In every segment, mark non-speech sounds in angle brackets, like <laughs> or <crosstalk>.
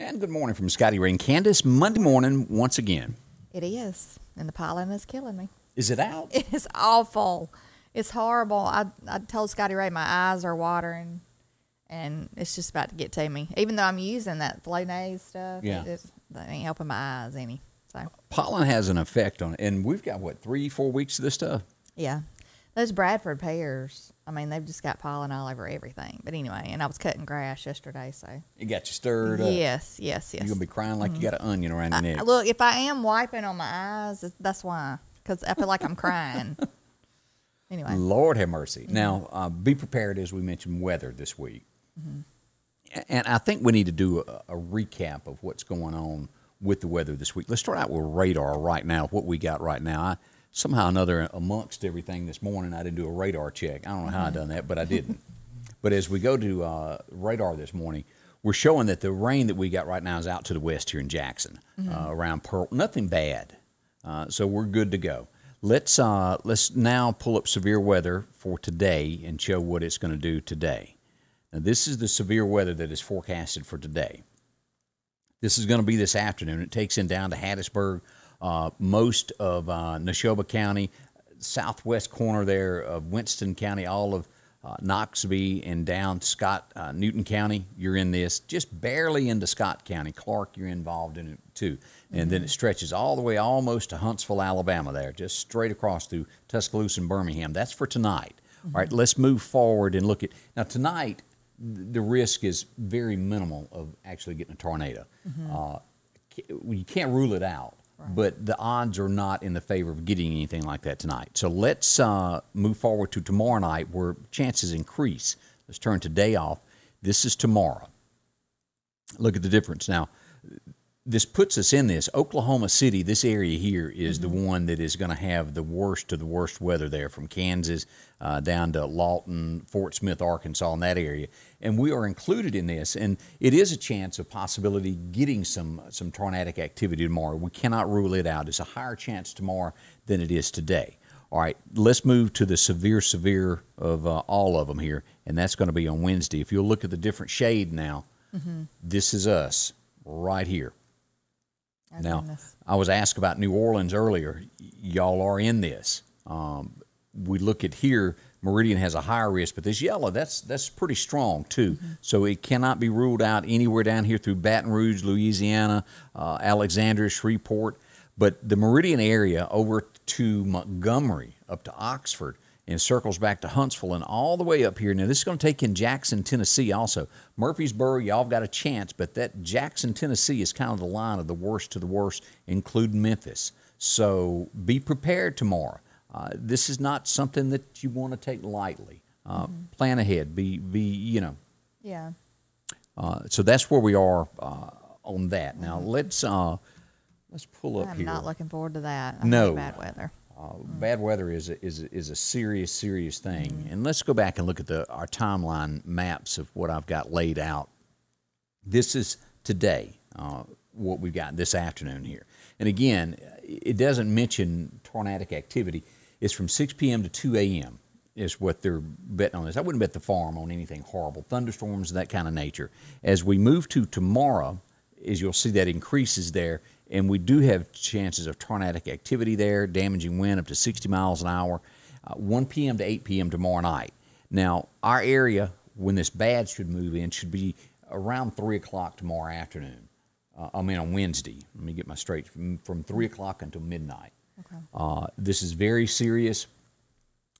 And good morning from Scotty Ray and Candace. Monday morning once again. It is, and the pollen is killing me. Is it out? <laughs> It is awful. It's horrible. I I told Scotty Ray my eyes are watering, and it's just about to get to me. Even though I'm using that Flonase stuff, Yeah. it that ain't helping my eyes any. So Pollen has an effect on it. And we've got, what, three, four weeks of this stuff? yeah, those Bradford pears. I mean, they've just got pollen all over everything. But anyway, and I was cutting grass yesterday, so It got you stirred up. yes, yes, yes. You're going to be crying like you got an onion around your neck. I- look, if I am wiping on my eyes, that's why. Because I feel like I'm crying. <laughs> anyway, Lord have mercy. Now, uh, be prepared, as we mentioned, weather this week. A- And I think we need to do a, a recap of what's going on with the weather this week. Let's start out with radar right now, what we got right now. I, somehow or another, amongst everything this morning, I didn't do a radar check. I don't know how I done that, but I didn't. but as we go to uh, radar this morning, we're showing that the rain that we got right now is out to the west here in Jackson, uh, around Pearl. Nothing bad. Uh, so we're good to go. Let's uh, let's now pull up severe weather for today and show what it's going to do today. Now this is the severe weather that is forecasted for today. This is going to be this afternoon. It takes in down to Hattiesburg, uh, most of uh, Neshoba County, southwest corner there of Winston County, all of uh, Knoxville, and down Scott, uh, Newton County. You're in this, just barely into Scott County. Clark, you're involved in it too. And then it stretches all the way almost to Huntsville, Alabama, there, just straight across through Tuscaloosa and Birmingham. That's for tonight. All right, let's move forward and look at now tonight. th- The risk is very minimal of actually getting a tornado. Uh, ca- you can't rule it out, but the odds are not in the favor of getting anything like that tonight. So let's uh, move forward to tomorrow night where chances increase. Let's turn today off. This is tomorrow. Look at the difference. Now, this puts us in this. Oklahoma City, this area here, is the one that is going to have the worst of the worst weather there from Kansas uh, down to Lawton, Fort Smith, Arkansas, in that area. And we are included in this. And it is a chance of possibility getting some, some tornadic activity tomorrow. We cannot rule it out. It's a higher chance tomorrow than it is today. All right, let's move to the severe, severe of uh, all of them here. And that's going to be on Wednesday. If you'll look at the different shade now, this is us right here. Oh, Now. I was asked about New Orleans earlier. Y'all are in this. Um, we look at here, Meridian has a higher risk, but this yellow, that's that's pretty strong too. So it cannot be ruled out anywhere down here through Baton Rouge, Louisiana, uh, Alexandria, Shreveport. But the Meridian area over to Montgomery, up to Oxford, and circles back to Huntsville and all the way up here. Now, this is going to take in Jackson, Tennessee also. Murfreesboro, y'all got a chance, but that Jackson, Tennessee is kind of the line of the worst to the worst, including Memphis. So be prepared tomorrow. Uh, this is not something that you want to take lightly. Uh, Plan ahead. Be, be, you know, yeah. uh, so that's where we are uh, on that. Now let's uh, let's pull up here. I'm not looking forward to that. I No. bad weather. Uh, bad weather is a, is a, is a serious serious thing. Mm-hmm. And let's go back and look at the our timeline maps of what I've got laid out. This is today, uh, what we've got this afternoon here. And again, it doesn't mention tornadic activity. It's from 6 p.m. to 2 a.m. is what they're betting on this. I wouldn't bet the farm on anything horrible, thunderstorms, that kind of nature. As we move to tomorrow, as you'll see that increases there, and we do have chances of tornadic activity there, damaging wind up to 60 miles an hour, uh, 1 p.m. to 8 p.m. tomorrow night. Now, our area, when this bad should move in, should be around 3 o'clock tomorrow afternoon. Uh, I mean, on Wednesday. Let me get my straight from, from 3 o'clock until midnight. Uh, this is very serious.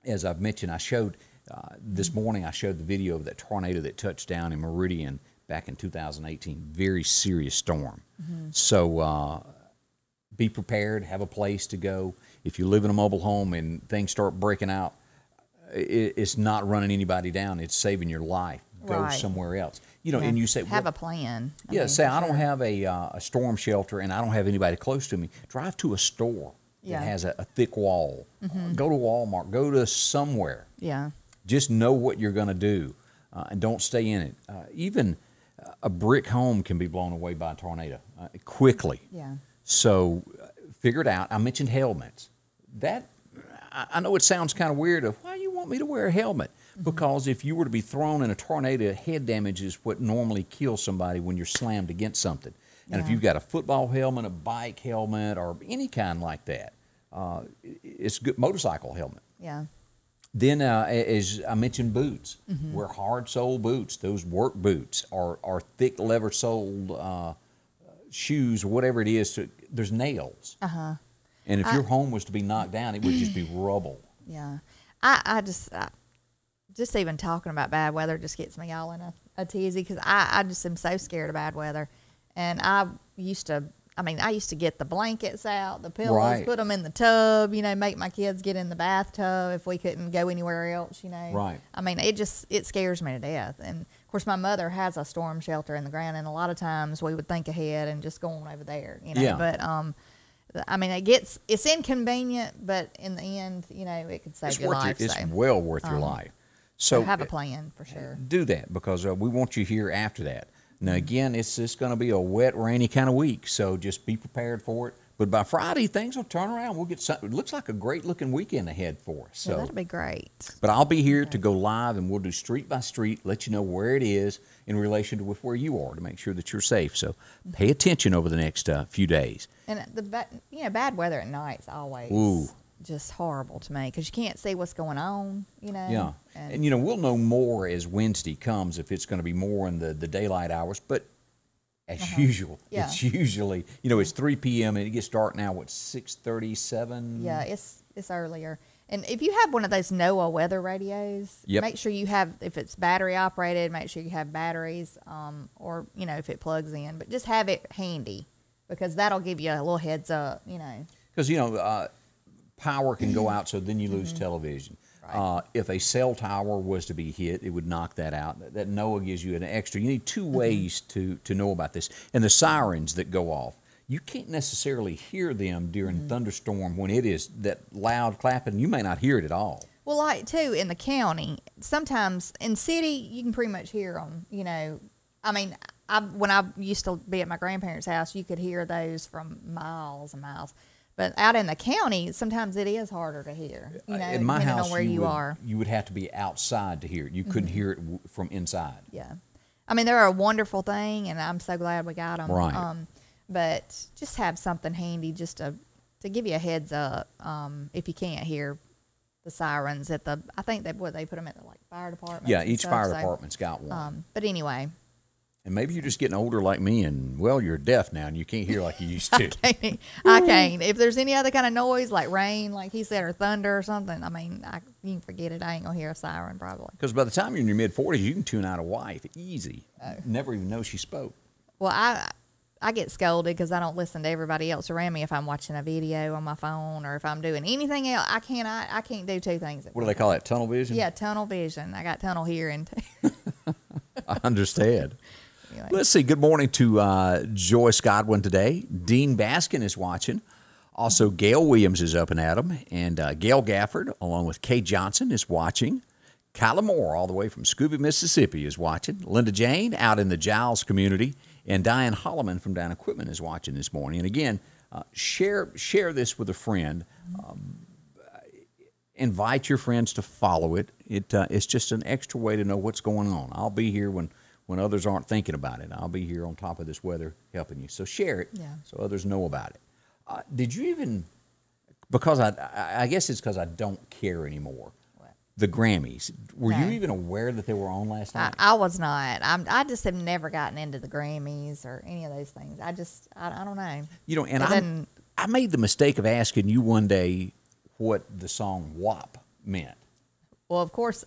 As I've mentioned, I showed uh, this morning, I showed the video of that tornado that touched down in Meridian back in 2018. Very serious storm. So uh, be prepared, have a place to go. If you live in a mobile home and things start breaking out, it, it's not running anybody down. It's saving your life. Go Right. somewhere else. You know, Yeah. and you say, have well, a plan. I yeah, mean, say I don't sure. have a, uh, a storm shelter and I don't have anybody close to me. Drive to a store Yeah. Mm-hmm. that has a, a thick wall. Uh, go to Walmart. Go to somewhere. Yeah. Just know what you're going to do, uh, and don't stay in it. Uh, even a brick home can be blown away by a tornado uh, quickly. Yeah. So uh, figure it out. I mentioned helmets. That I I know it sounds kind of weird. Of why you want me to wear a helmet? Because if you were to be thrown in a tornado, head damage is what normally kills somebody when you're slammed against something. And if you've got a football helmet, a bike helmet, or any kind like that, uh, it's a good motorcycle helmet. Yeah. Then, uh, as I mentioned, boots. Mm-hmm. Wear hard sole boots. Those work boots are, are thick leather soled uh, shoes or whatever it is. To, there's nails. Uh huh. And if I- your home was to be knocked down, it would just be <clears throat> rubble. Yeah. I, I just, I, just even talking about bad weather just gets me all in a, a tizzy because I, I just am so scared of bad weather. And I used to, I mean, I used to get the blankets out, the pillows, Right. put them in the tub, you know, make my kids get in the bathtub if we couldn't go anywhere else, you know. Right. I mean, it just, it scares me to death. And of course, my mother has a storm shelter in the ground. And a lot of times we would think ahead and just go on over there, you know. Yeah. But, um, I mean, it gets it's inconvenient, but in the end, you know, it could save It's your life. your, it's so well worth your um, life. so So have a uh, plan for sure. do that because uh, we want you here after that. Now again, it's just going to be a wet, rainy kind of week, so just be prepared for it. But by Friday, things will turn around. We'll get some, it looks like a great looking weekend ahead for us. yeah, So, that'd be great. but I'll be here to go live, and we'll do street by street, let you know where it is in relation to with where you are to make sure that you're safe. So pay attention over the next uh, few days. And the you know, bad weather at night's always Ooh. Just horrible to me because you can't see what's going on. You know. Yeah, And, and, you know we'll know more as Wednesday comes if it's going to be more in the the daylight hours. But as usual, Uh-huh. Yeah. it's usually you know it's three p.m. and it gets dark now. What six thirty-seven? yeah, it's it's earlier. And if you have one of those NOAA weather radios, Yep. make sure you have if it's battery operated, make sure you have batteries, um, or you know if it plugs in, but just have it handy because that'll give you a little heads up. You know. because you know uh, power can go out, so then you lose television. Mm-hmm. Right. Uh, if a cell tower was to be hit, it would knock that out. That, that NOAA gives you an extra. You need two Mm-hmm. ways to to know about this, and the sirens that go off. You can't necessarily hear them during Mm-hmm. thunderstorm when it is that loud clapping. You may not hear it at all. Well, like too in the county, sometimes in city you can pretty much hear them. You know, I mean, I when I used to be at my grandparents' house, you could hear those from miles and miles. But out in the county, sometimes it is harder to hear. You know, Uh, in my depending house, on where you, would, are. you would have to be outside to hear it. You couldn't Mm-hmm. hear it w- from inside. Yeah, I mean they're a wonderful thing, and I'm so glad we got them. Right. Um, but just have something handy just to to give you a heads up um, if you can't hear the sirens at the. I think they what they put them at the like fire department. Yeah, each fire department's got one. Um, but anyway, and maybe you're just getting older like me, and well, you're deaf now, and you can't hear like you used <laughs> to. I can't. I can't. If there's any other kind of noise like rain, like he said, or thunder or something, I mean, I, you can forget it. I ain't gonna hear a siren probably. Because by the time you're in your mid 40s, you can tune out a wife easy. Oh. Never even know she spoke. Well, I I get scolded because I don't listen to everybody else around me if I'm watching a video on my phone or if I'm doing anything else. I can't. I, I can't do two things. At What do they call that? Tunnel vision? Yeah, tunnel vision. I got tunnel hearing. <laughs> <laughs> I understand. Anyway. Let's see. Good morning to uh, Joyce Godwin today. Dean Baskin is watching. Also, Gail Williams is up and at 'em, And uh, Gail Gafford, along with Kay Johnson, is watching. Kyla Moore, all the way from Scooba, Mississippi, is watching. Linda Jane, out in the Giles community. And Diane Holloman from Down Equipment is watching this morning. And again, uh, share share this with a friend. Um, invite your friends to follow it. It uh, it's just an extra way to know what's going on. I'll be here when when others aren't thinking about it. I'll be here on top of this weather helping you. So share it Yeah. so others know about it. Uh, did you even? Because I I- I guess it's because I don't care anymore. What? The Grammys. Were No. you even aware that they were on last night? I was not. I'm. I just have never gotten into the Grammys or any of those things. I just. I, I don't know. you know, and I I made the mistake of asking you one day what the song WAP meant. Well, of course,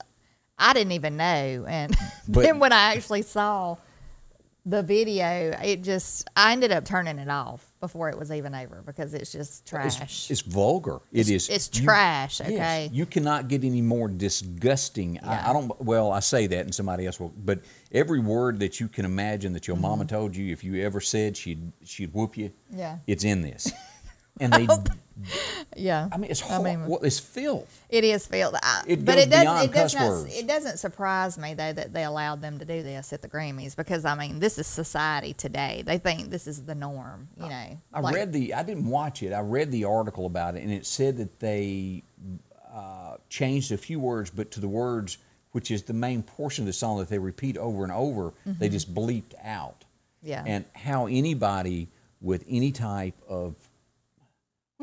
I didn't even know, and <laughs> But- then when I actually saw the video, it just I ended up turning it off before it was even over because it's just trash. It's, it's vulgar. It is. It's you- trash. yes, Okay. you cannot get any more disgusting. I, Yeah. I don't. Well, I say that, and somebody else will. But every word that you can imagine that your Mm-hmm. mama told you, if you ever said she'd she'd whoop you, Yeah. it's in this. <laughs> And they, yeah. I mean, it's I mean- well, it's filth. It is filth. I, It but goes it doesn't. beyond It does not. It doesn't surprise me though that they allowed them to do this at the Grammys because I mean this is society today. They think this is the norm. You know. I Like, read the. I didn't watch it. I read the article about it, and it said that they uh, changed a few words, but to the words which is the main portion of the song that they repeat over and over, they just bleeped out. Yeah. And how anybody with any type of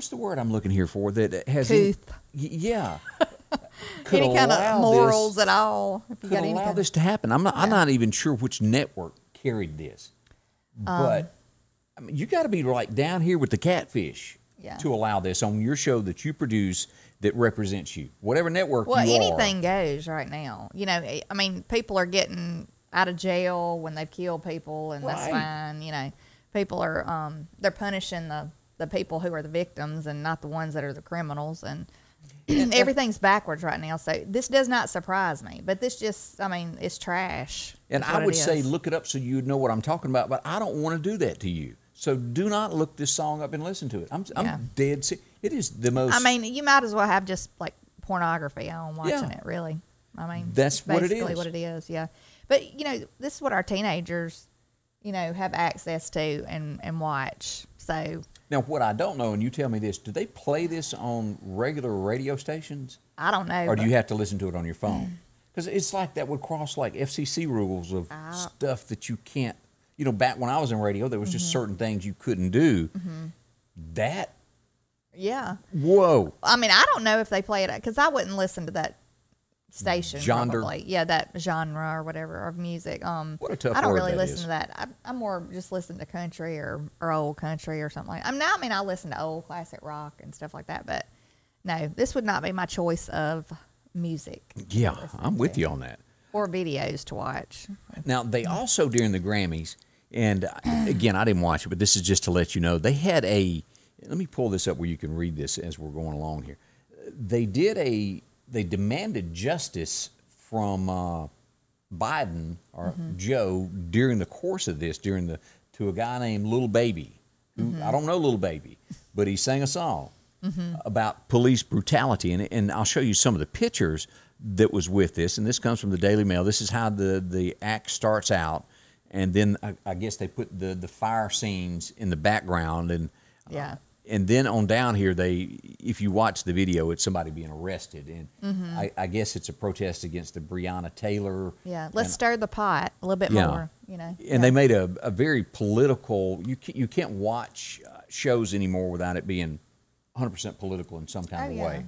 what's the word I'm looking here for that has any- yeah <laughs> could any kind of morals this, at all. If you could allow kind this to happen. I'm not. I'm not even sure which network carried this, Um, but I mean, you got to be like down here with the catfish Yeah. to allow this on your show that you produce that represents you, whatever network Well, you are. anything goes right now. You know, I- I mean, people are getting out of jail when they've killed people, and that's fine. You know, people are um, they're punishing the the people who are the victims and not the ones that are the criminals, and, <clears throat> and everything's backwards right now. So this does not surprise me. But this just, I mean, it's trash. And I would say look it up so you know what I'm talking about, but I don't want to do that to you. So do not look this song up and listen to it. I'm, Yeah. I'm dead sick. It is the most. I mean, you might as well have just like pornography on watching Yeah. it. Really, I mean, That's what it basically. What it is, yeah. But you know, this is what our teenagers, you know, have access to and and watch. So now, what I don't know, and you tell me this: Do they play this on regular radio stations, I don't know. or do you have to listen to it on your phone? Because it's like that would cross like FCC rules of Ah. stuff that you can't. You know, back when I was in radio, there was Mm-hmm. just certain things you couldn't do. That yeah. whoa, I mean, I don't know if they play it because I wouldn't listen to that station. Genre. Probably. Yeah, that genre or whatever of music. Um, What a tough I don't really listen is. to that. I, I'm more just listen to country or, or old country or something like. I'm mean, I mean, I listen to old classic rock and stuff like that. But no, this would not be my choice of music yeah, I'm with you on that. or videos to watch. Now they also during the Grammys, and again I didn't watch it, but this is just to let you know they had a. Let me pull this up where you can read this as we're going along here. They did a. They demanded justice from uh, Biden or Joe during the course of this, during the to a guy named Little Baby, who I don't know Little Baby, but he sang a song about police brutality, and and I'll show you some of the pictures that was with this, and this comes from the Daily Mail. This is how the the act starts out, and then I, I guess they put the the fire scenes in the background, and uh, Yeah. And then on down here, they if you watch the video, it's somebody being arrested, and Mm-hmm. I, I guess it's a protest against the Breonna Taylor. Yeah, let's and- stir the pot a little bit Yeah. more. You know, and they made a, a very political. You can't, you can't watch uh, shows anymore without it being 100 percent political in some kind Oh, of yeah. way.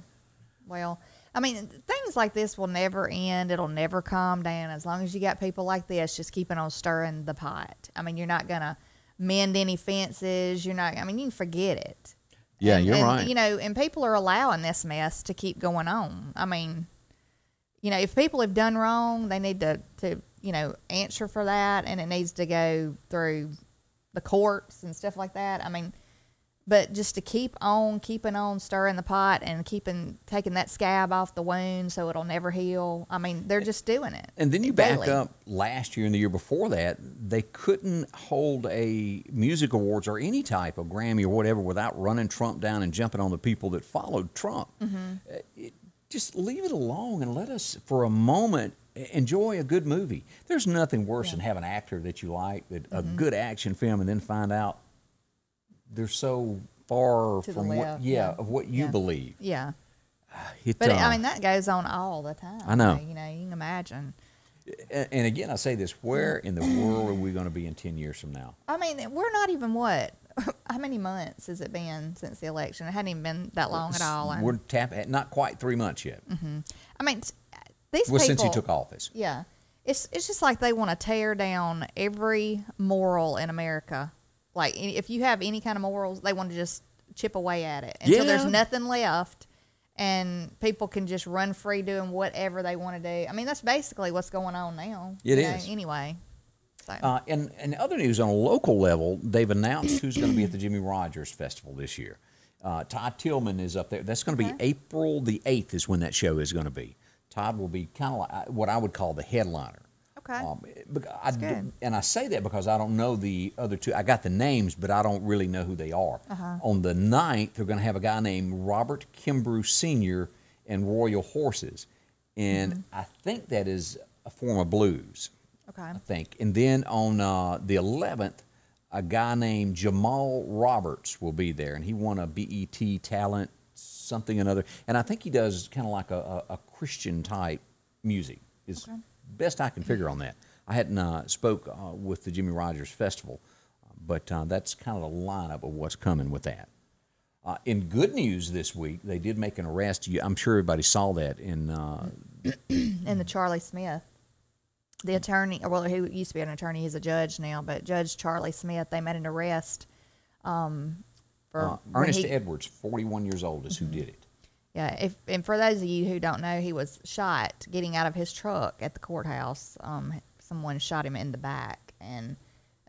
Well, I mean, things like this will never end. It'll never calm down as long as you got people like this just keeping on stirring the pot. I mean, you're not gonna mend any fences. You're not. I mean, you can forget it. Yeah, And- you're and, right. You know, and people are allowing this mess to keep going on. I mean, you know, if people have done wrong, they need to to you know answer for that, and it needs to go through the courts and stuff like that. I mean, but just to keep on keeping on stirring the pot and keeping taking that scab off the wound so it'll never heal. I mean, they're just doing it. And then you back up last year and the year before that, they couldn't hold a music awards or any type of Grammy or whatever without running Trump down and jumping on the people that followed Trump. Mm-hmm. Uh, it, just leave it alone and let us, for a moment, enjoy a good movie. There's nothing worse than have an actor that you like, that a Mm-hmm. good action film, and then find out they're so far To from what, yeah, yeah. of what you Yeah. believe. Yeah. <sighs> It, But uh, I mean that goes on all the time. I know. You know, you can imagine. and, again, I say this: where in the world are we going to be in ten years from now? I mean, we're not even what? <laughs> How many months has it been since the election? It hadn't even been that long at all. and- We're tap not quite three months yet. I mean, these Well, people. since he took office. Yeah, it's it's just like they want to tear down every moral in America. Like if you have any kind of morals, they want to just chip away at it until there's nothing left, and people can just run free doing whatever they want to do. I mean, that's basically what's going on now. It you know, anyway. So Uh, and, and other news on a local level, they've announced who's going to be at the Jimmie Rodgers Festival this year. Uh, Todd Tilghman is up there. That's going to be Okay. April the 8th, is when that show is going to be. Todd will be kind of like uh, what I would call the headliner. Okay, Um, I and I say that because I don't know the other two. I got the names, but I don't really know who they are. Uh-huh. On the 9th, they're going to have a guy named Robert Kimbrough Sr. and Royal Horses. And Mm-hmm. I think that is a form of blues, okay, I think. And then on uh, the 11th, a guy named Jamal Roberts will be there, and he won a BET talent something another. And I think he does kind of like a, a, a Christian type music. is best I can figure on that. I hadn't uh, spoke uh, with the Jimmie Rodgers Festival, but uh, that's kind of the lineup of what's coming with that. Uh, in good news this week, they did make an arrest. I'm sure everybody saw that in uh, <clears throat> and the Charlie Smith, the attorney, well, who used to be an attorney, he's a judge now, but Judge Charlie Smith, they made an arrest. Um, for uh, Ernest he- Edwards, 41 years old, is who did it. Yeah, if and for those of you who don't know, he was shot getting out of his truck at the courthouse. Um, someone shot him in the back, and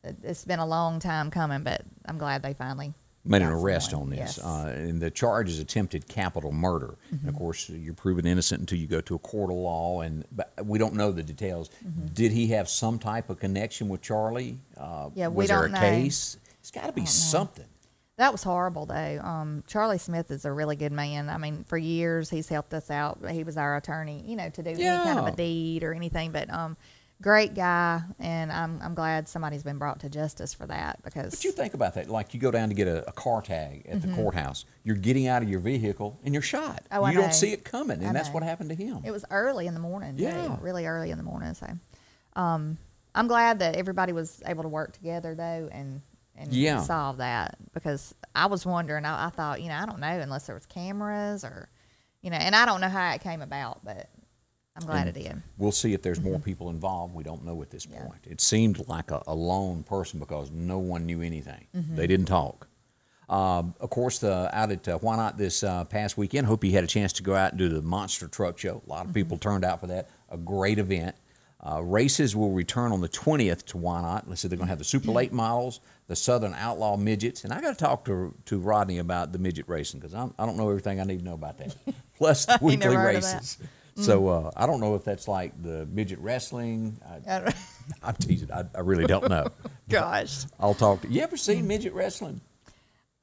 it- it's been a long time coming, but I'm glad they finally made an arrest someone. on this. Yes. Mm-hmm. Uh, and the charge is attempted capital murder. And of course, you're proven innocent until you go to a court of law, and but we don't know the details. Did he have some type of connection with Charlie? Uh, Mm-hmm. Yeah, we was there don't a know. case? It's got to be something. That was horrible, though. Um, Charlie Smith is a really good man. I mean, for years he's helped us out. He was our attorney, you know, to do any kind of a deed or anything. But um, great guy, and I'm I'm glad somebody's been brought to justice for that because But you think about that, like you go down to get a, a car tag at the courthouse, you're getting out of your vehicle and you're shot. Mm-hmm. Oh, I you know. don't see it coming, and I that's know. what happened to him. it was early in the morning. Yeah. too, really early in the morning. So, um, I'm glad that everybody was able to work together though, and and Yeah. solve that because I was wondering. I, I thought, you know, I don't know unless there was cameras or, you know, and I don't know how it came about, but I'm glad And it did. We'll see if there's more people involved. We don't know at this Mm-hmm. Yeah. point. It seemed like a, a lone person because no one knew anything. Mm-hmm. They didn't talk. Um, of course, the, out at uh, Whynot this uh, past weekend, hope you had a chance to go out and do the Monster Truck Show. A lot of Mm-hmm. people turned out for that. A great event. Uh, races will return on the 20th to Whynot. Let's say they're going to have the Super Mm-hmm. Late models, the Southern Outlaw midgets, and I got to talk to to Rodney about the midget racing because I don't know everything I need to know about that. <laughs> Plus the weekly never heard of that. Mm. races. So uh, I don't know if that's like the midget wrestling. I, <laughs> I'm teasing. I, I really don't know. <laughs> Gosh. I'll talk to you. Ever Mm. seen midget wrestling? <clears throat>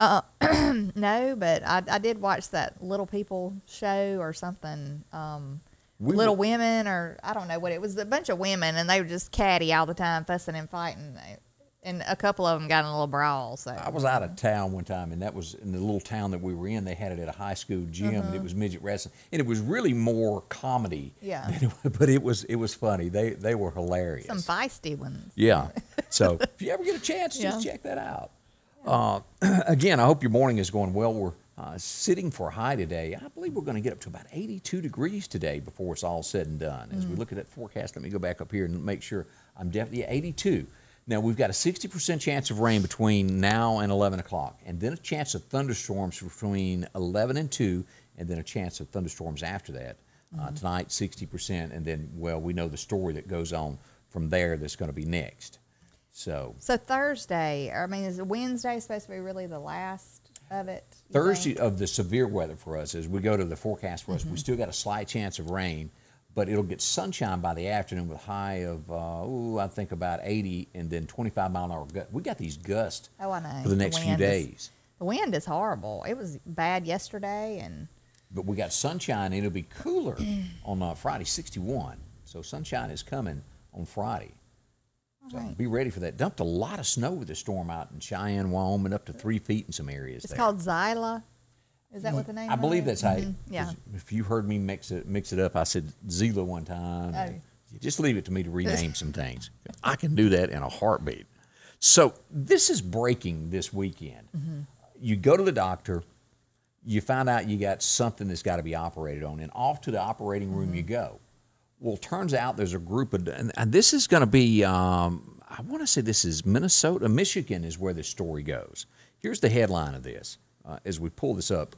No, but I, I did watch that Little People show or something. Um, We Little were- Women, or I don't know what it was. A bunch of women, and they were just catty all the time, fussing and fighting. And a couple of them got in a little brawl. So I was out of town one time, and that was in the little town that we were in. They had it at a high school gym, and it was midget wrestling, and it was really more comedy. Mm-hmm. Yeah. it but it was it was funny. They they were hilarious. some feisty ones. Yeah. So <laughs> if you ever get a chance, just Yeah. check that out. Uh, <clears throat> again, I hope your morning is going well. We're uh, sitting for high today. I believe we're going to get up to about 82 degrees today before it's all said and done. As Mm. we look at that forecast, let me go back up here and make sure I'm definitely 82. Now, we've got a 60% chance of rain between now and 11 o'clock, and then a chance of thunderstorms between 11 and 2, and then a chance of thunderstorms after that. Uh, Mm-hmm. tonight, 60%, and then, well, we know the story that goes on from there that's going to be next. So So Thursday, I mean, is Wednesday supposed to be really the last of it? Thursday think? of the severe weather for us as we go to the forecast for us, Mm-hmm. we still got a slight chance of rain, but it'll get sunshine by the afternoon with a high of uh, ooh, I think about 80 and then 25 mile an hour gust. We got these gusts Oh, I know. for the next few wind is- days. the wind is horrible. It was bad yesterday, and But we got sunshine and it'll be cooler <clears throat> on uh, Friday, 61. So sunshine is coming on Friday. So Right. be ready for that. Dumped a lot of snow with the storm out in Cheyenne, Wyoming, up to three feet in some areas. it's there. called Xylia. Is that what the name? I believe that's how. Mhm, Yeah. If you heard me mix it mix it up, I said Zila one time. Oh. Just leave it to me to rename some things. I can do that in a heartbeat. So this is breaking this weekend. Mm-hmm. You go to the doctor, you find out you got something that's got to be operated on, and off to the operating room Mm-hmm. you go. Well, turns out there's a group of, and and this is going to be, um, I want to say this is Minnesota, Michigan is where this story goes. Here's the headline of this uh, as we pull this up.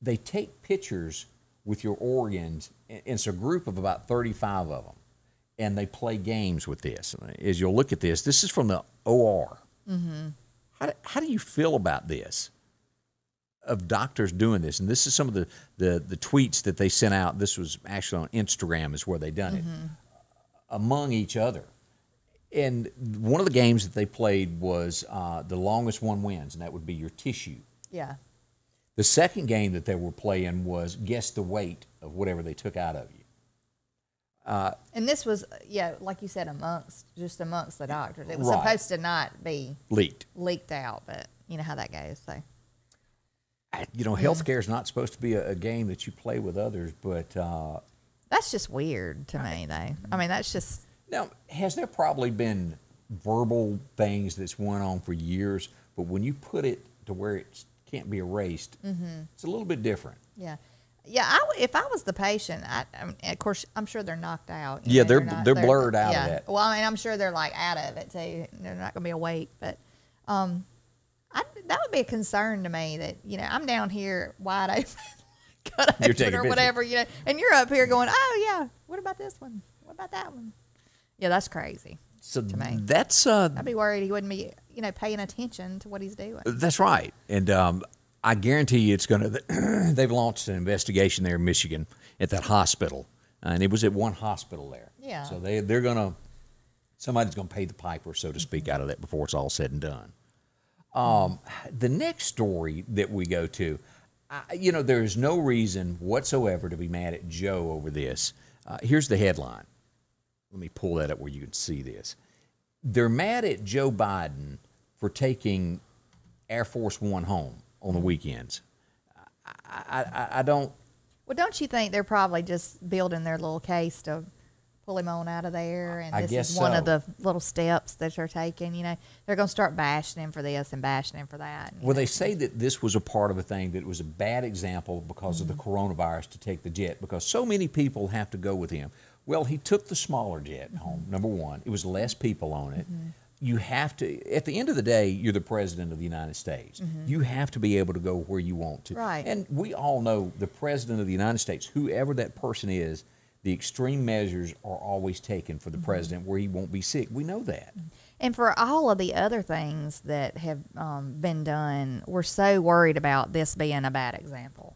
They take pictures with your organs, and it's a group of about 35 of them, and they play games with this. As you'll look at this, this is from the OR. How, do, how do you feel about this? Of doctors doing this, and this is some of the, the, the tweets that they sent out. This was actually on Instagram, is where they done it among each other. And one of the games that they played was uh, the longest one wins, and that would be your tissue. Yeah. The second game that they were playing was guess the weight of whatever they took out of you. And this was, yeah, like you said, amongst just amongst the doctors. It was Right. supposed to not be Leaked. leaked out, but you know how that goes. So I- You know, healthcare is not supposed to be a, a game that you play with others, but uh, That's just weird to me, though. I mean, that's just Now, has there probably been verbal things that's went on for years, but when you put it to where it can't be erased, it's a little bit different. yeah, yeah. I if I was the patient, I, I of course, I'm sure they're knocked out. Yeah, know, they're- not- they're blurred out of yeah. Well, I mean, I'm sure they're like out of it too. They're not going to be awake, but um, I, that would be a concern to me. That you know, I'm down here wide <laughs> open, cut You're open or whatever, you know, and you're up here going, oh yeah, what about this one? What about that one? Yeah, that's crazy. So To me. that's uh, I'd be worried he wouldn't be, you know, paying attention to what he's doing. That's right, and um, I guarantee you, it's going to. <clears throat> they've launched an investigation there in Michigan at that hospital, and it was at one hospital there. Yeah. So they they're going to somebody's going to pay the piper, so to speak, out of that before it's all said and done. Um, the next story that we go to, I, you know, there is no reason whatsoever to be mad at Joe over this. Uh, here's the headline. Let me pull that up where you can see this. They're mad at Joe Biden for taking Air Force One home on the weekends. I, I, I- don't. Well, don't you think they're probably just building their little case to pull him on out of there? And I this guess is one of the little steps that they're taking. You know, they're going to start bashing him for this and bashing him for that. Well, know. they say that this was a part of a thing that was a bad example because of the Mm-hmm. coronavirus to take the jet because so many people have to go with him. Well, he took the smaller jet Mm-hmm. home. Number one, it was less people on it. You have to. At the end of the day, you're the president of the United States. You have to be able to go where you want to. Mm-hmm. Right. And we all know the president of the United States, whoever that person is, the extreme measures are always taken for the Mm-hmm. president where he won't be sick. We know that. And for all of the other things that have um, been done, we're so worried about this being a bad example.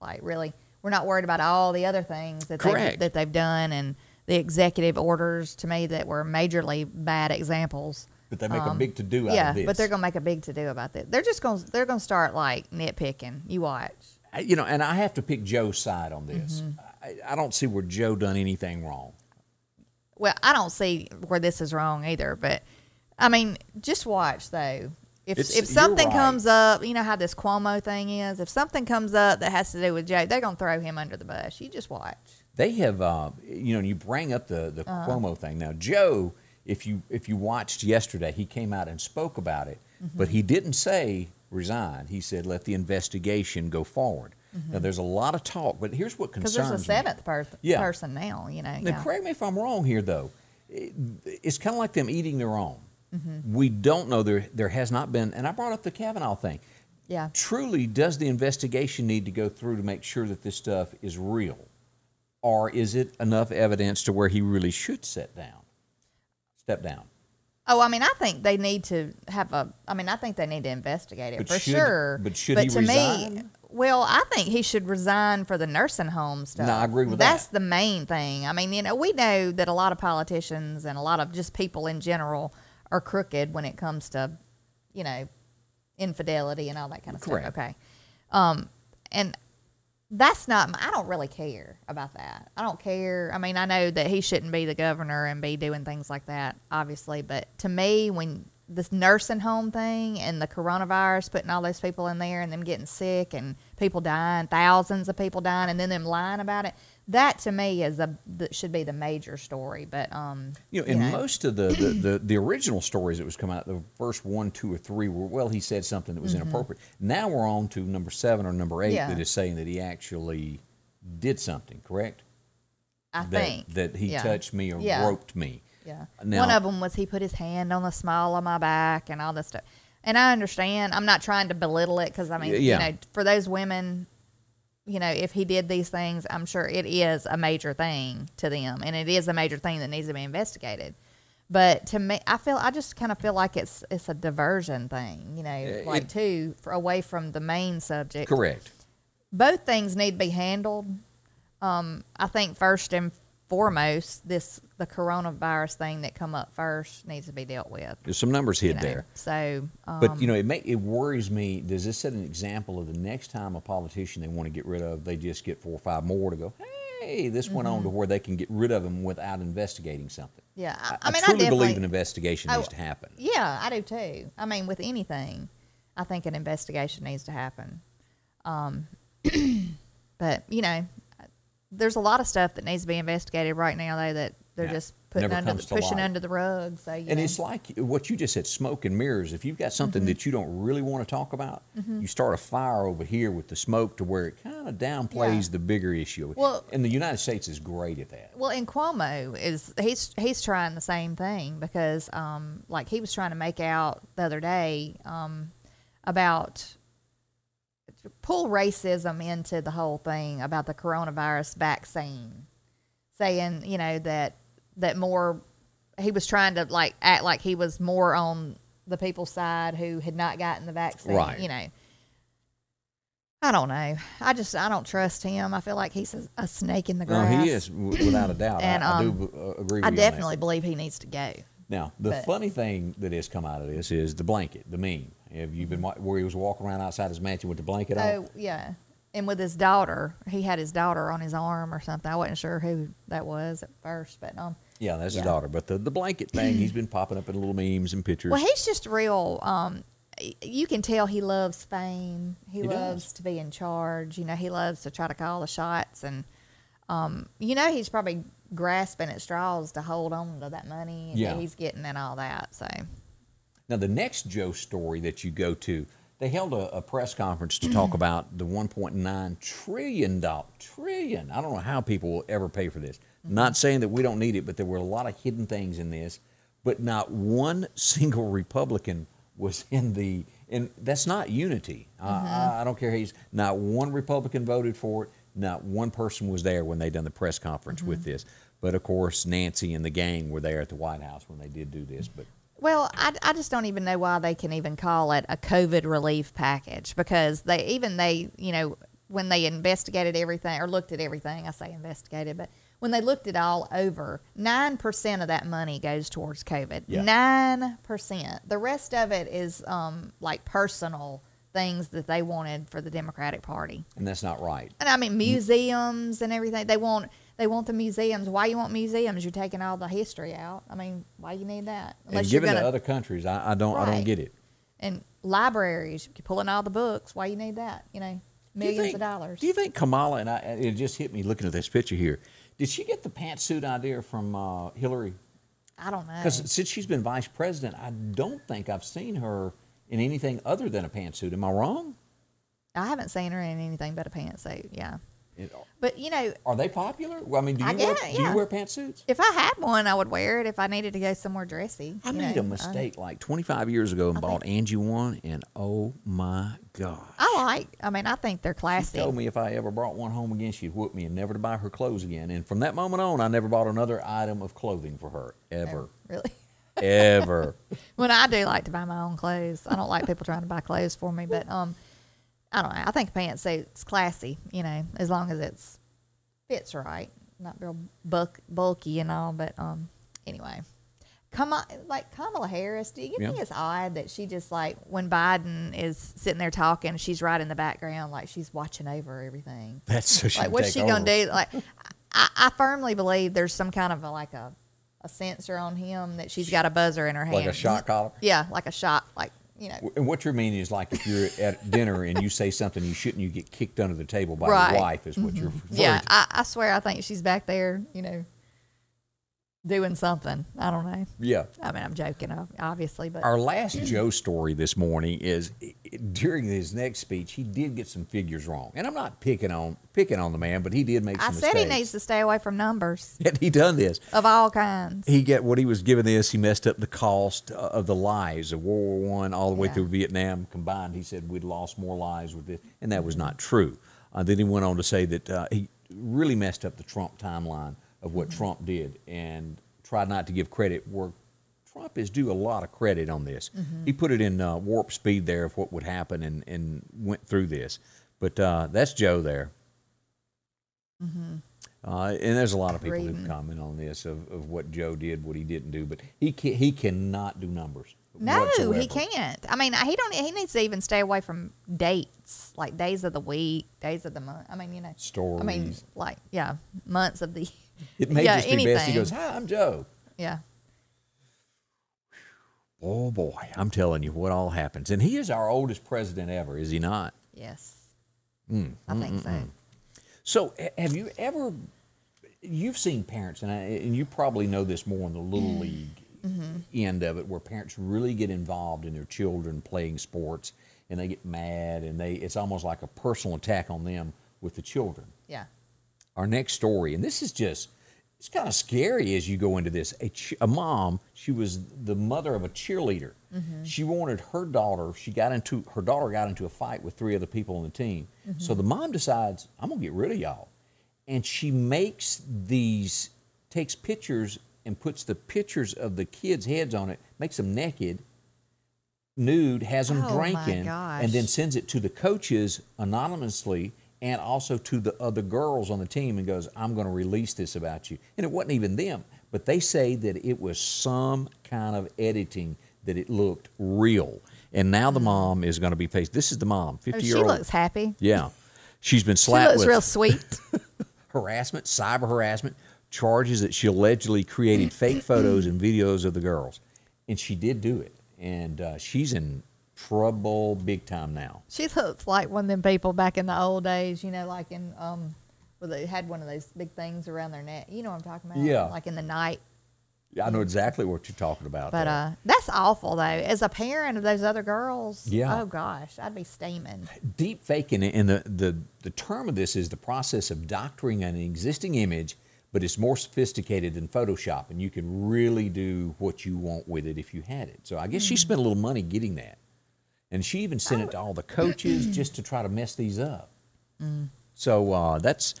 Like, really, we're not worried about all the other things that they Correct. that they've done and the executive orders to me that were majorly bad examples. But they make a Um, big to do out yeah, of this. but they're gonna make a big to do about this. They're just gonna they're gonna start like nitpicking. You watch. I- you know, and I have to pick Joe's side on this. Mm-hmm. I, I don't see where Joe done anything wrong. Well, I don't see where this is wrong either, but I mean, just watch though. If It's- if something right. comes up, you know how this Cuomo thing is. If something comes up that has to do with Joe, they're gonna throw him under the bus. You just watch. They have, uh, you know, you bring up the the Uh-huh. Cuomo thing. Now, Joe, if you if you watched yesterday, he came out and spoke about it, Mm-hmm. but he didn't say resign. He said let the investigation go forward. Now, there's a lot of talk, but here's what Because concerns Mm-hmm. there's a me. seventh per- Yeah. person now. You know. Now, yeah. correct me if I'm wrong here, though. It- it's kind of like them eating their own. Mm-hmm. We don't know there there has not been, and I brought up the Kavanaugh thing. Yeah. Truly, does the investigation need to go through to make sure that this stuff is real, or is it enough evidence to where he really should sit down, step down? Oh, I mean, I think they need to have a. I mean, I think they need to investigate it But for should- sure. but should he to me, resign? well, I think he should resign for the nursing home stuff. No, I agree with That's that. the main thing. I mean, you know, we know that a lot of politicians and a lot of just people in general are crooked when it comes to, you know, infidelity and all that kind of Correct. stuff. Okay, um, and that's not. I don't really care about that. I don't care. I mean, I know that he shouldn't be the governor and be doing things like that, obviously. But to me, when this nursing home thing and the coronavirus, putting all those people in there and them getting sick and people dying, thousands of people dying, and then them lying about it, that to me is the that should be the major story. But um, You know, in most of the, the, the, the original stories that was coming out, the first one, two, or three were, well, he said something that was inappropriate. Now we're on to number seven or number eight Mm-hmm. Yeah. that is saying that he actually did something, correct? I that, think that he yeah. touched me or Yeah. groped me. Yeah. Now- One of them was he put his hand on the small of my back and all this stuff. And I understand. I'm not trying to belittle it because I mean, you know, for those women, you know, if he did these things, I'm sure it is a major thing to them, and it is a major thing that needs to be investigated. But to me, I feel I just kind of feel like it's it's a diversion thing, you know, it- like too for away from the main subject Correct. both things need to be handled. Um, I think first and foremost, this the coronavirus thing that come up first needs to be dealt with. There's some numbers you know. there. So, um, But you know, it may, it worries me. Does this set an example of the next time a politician they want to get rid of, they just get four or five more to go? Hey, this went on to where they can get rid of them without investigating something. yeah, I, I, mean, I, truly believe an investigation I- needs to happen. Yeah, I do too. I mean, with anything, I think an investigation needs to happen. Um, <clears throat> but you know, there's a lot of stuff that needs to be investigated right now, though, that they're Yeah. just putting Never under the, pushing light. under the rug. So And know. it's like what you just said, smoke and mirrors. If you've got something Mm-hmm. that you don't really want to talk about, you start a fire over here with the smoke to where it kind of downplays Yeah. the bigger issue. Well- and the United States is great at that. Well, and Cuomo is he's he's trying the same thing because um like he was trying to make out the other day um about pull racism into the whole thing about the coronavirus vaccine, saying you know that that more he was trying to like act like he was more on the people's side who had not gotten the vaccine, Right. You know. I don't know. I just I don't trust him. I feel like he's a, a snake in the No, grass. he is without a doubt. And, I, I do um, b- uh, agree. With I definitely believe he needs to go. Now, the but- funny thing that has come out of this is the blanket, the meme. Have you been where he was walking around outside his mansion with the blanket on? Oh yeah, and with his daughter, he had his daughter on his arm or something. I wasn't sure who that was at first, but um, Yeah, that's Yeah. his daughter. But the, the blanket thing, he's been popping up in little memes and pictures. well, he's just real. Um, you can tell he loves fame. He, He does. loves to be in charge. You know, he loves to try to call the shots, and um, you know, he's probably grasping at straws to hold on to that money and Yeah. that he's getting and all that. So Now, the next Joe story that you go to, they held a, a press conference to talk <clears throat> about the 1.9 trillion dollar trillion. I don't know how people will ever pay for this. Mm-hmm. Not saying that we don't need it, but there were a lot of hidden things in this. But not one <laughs> single Republican was in the. And that's not unity. I- mm-hmm. I, I don't care. He's not one Republican voted for it. Not one person was there when they done the press conference with this. But of course, Nancy and the gang were there at the White House when they did do this. But Well, I, I just don't even know why they can even call it a COVID relief package because they even they you know when they investigated everything or looked at everything I say investigated but when they looked it all over nine percent of that money goes towards COVID Yeah. nine percent the rest of it is um, like personal things that they wanted for the Democratic Party and that's not right. and I mean museums and everything. They want they want the museums. Why you want museums? You're taking all the history out. I mean, why you need that? Unless and given to other countries, I, I don't I don't get it. and libraries, you're pulling all the books. Why you need that? You know, Do you millions think- of dollars. Do you think Kamala and I? It just hit me looking at this picture here. Did she get the pantsuit idea from uh, Hillary? I don't know. Because since she's been vice president, I don't think I've seen her in anything other than a pantsuit. Am I wrong? I haven't seen her in anything but a pantsuit. Yeah, It- but you know, are they popular? Well, I mean, do you I wear, it, do you wear pantsuits? if I had one, I would wear it if I needed to go somewhere dressy. I made know. a mistake like 25 years ago and I bought think- Angie one, and oh my god! I, I like. I mean, I think they're She classy. told me if I ever brought one home again, she'd whoop me and never to buy her clothes again. And from that moment on, I never bought another item of clothing for her ever, Really. Ever. When I do like to buy my own clothes, I don't like people trying to buy clothes for me. But um, I don't know. I think pantsuit's classy. You know, as long as it's fits right, not real bulk, bulky and all. But um, anyway, come on, like Kamala Harris. Do you Yeah. think it's odd that she just like when Biden is sitting there talking, she's right in the background, like she's watching over everything. That's so she like what's she over. gonna do? Like, I, I firmly believe there's some kind of a, like a a sensor on him that she's got a buzzer in her hand. Like a shot collar. Yeah, like a shot, like you know. And what you're meaning is like if you're at dinner and you say something you shouldn't, you get kicked under the table by Right. Mm-hmm. your wife. Is what you're referring Yeah. I, I swear, I think she's back there, you know, doing something. I don't know. Yeah. I mean, I'm joking, obviously, but Our last Joe story this morning is during his next speech, he did get some figures wrong, and I'm not picking on picking on the man, but he did make I said mistakes. he needs to stay away from numbers <laughs> Had he done this, of all kinds. he get what he was given this. He messed up the cost uh, of the lives of World War One all the way Yeah. through Vietnam combined. He said we'd lost more lives with this, and that was not true. Uh, then he went on to say that uh, he really messed up the Trump timeline of what Mm-hmm. Trump did, and tried not to give credit where Trump is due a lot of credit on this. Mm-hmm. He put it in uh, warp speed there of what would happen, and and went through this. But uh, that's Joe there. Uh, and there's a lot of people who comment on this of, of what Joe did, what he didn't do, but he can, he cannot do numbers. No, whatsoever. he can't. I mean, he don't. He needs to even stay away from dates, like days of the week, days of the month. I mean, you know, stories. I mean, like yeah, months of the. It may yeah, just be best. He goes, "Hi, I'm Joe." Yeah, Oh boy, I'm telling you what all happens, and he is our oldest president ever, is he not? yes, Mm, I think so. So, have you ever? You've seen parents, and I, and you probably know this more on the little league end of it, where parents really get involved in their children playing sports, and they get mad, and they it's almost like a personal attack on them with the children. Yeah. Our next story, and this is just. It's kind of scary as you go into this. A, ch- a mom, she was the mother of a cheerleader. Mm-hmm. She wanted her daughter. She got into her daughter got into a fight with three other people on the team. Mm-hmm. So the mom decides, I'm gonna get rid of y'all, and she makes these, takes pictures and puts the pictures of the kids' heads on it, makes them naked, nude, has them Oh, drinking, and then sends it to the coaches anonymously and also to the other girls on the team and goes, I'm going to release this about you. And it wasn't even them, but they say that it was some kind of editing that it looked real. And now the mom is going to be faced. This is the mom, 50 Hmm. Oh, year old. She looks happy. Yeah. She's been slapped. She looks with real sweet. <laughs> harassment, cyber harassment, charges that she allegedly created fake photos and videos of the girls. And she did do it. And uh, she's in trouble big time now. She looks like one of them people back in the old days, you know, like in um, where they had one of those big things around their neck. You know what I'm talking about? Yeah. Like in the night. Yeah, I know exactly what you're talking about. But there. uh, that's awful though. As a parent of those other girls, Yeah. Oh gosh, I'd be steaming. deep faking and the, the, the term of this is the process of doctoring an existing image but it's more sophisticated than photoshop and you can really do what you want with it if you had it so i guess she spent a little money getting that and she even sent it to all the coaches just to try to mess these up so uh, that's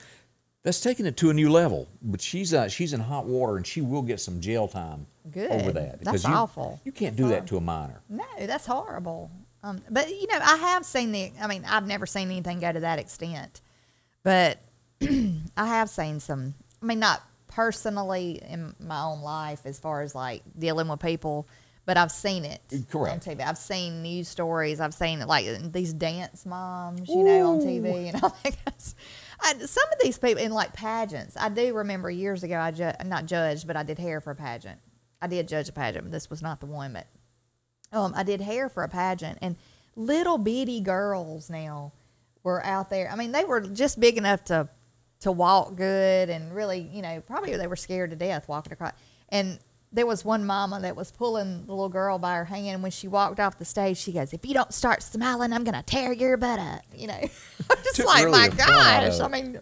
that's taking it to a new level but she's uh, she's in hot water and she will get some jail time over that That's you, awful. you can't do that to a minor No, that's horrible. Um, but you know, I have seen the. I mean, I've never seen anything go to that extent, but <clears throat> I have seen some. I mean, not personally in my own life as far as like dealing with people, but I've seen it Correct. on TV. I've seen news stories. I've seen like these dance moms, you know, on TV and all that. kind of stuff. I, some of these people in like pageants. I do remember years ago. I ju- not judged, but I did hair for a pageant. I did judge a pageant, but this was not the one. But um, I did hair for a pageant, and little bitty girls now were out there. I mean, they were just big enough to to walk good, and really, you know, probably they were scared to death walking across. And there was one mama that was pulling the little girl by her hand, and when she walked off the stage, she goes, "If you don't start smiling, I'm gonna tear your butt up." You know, <laughs> I'm just like, really my the fun out of gosh. I mean.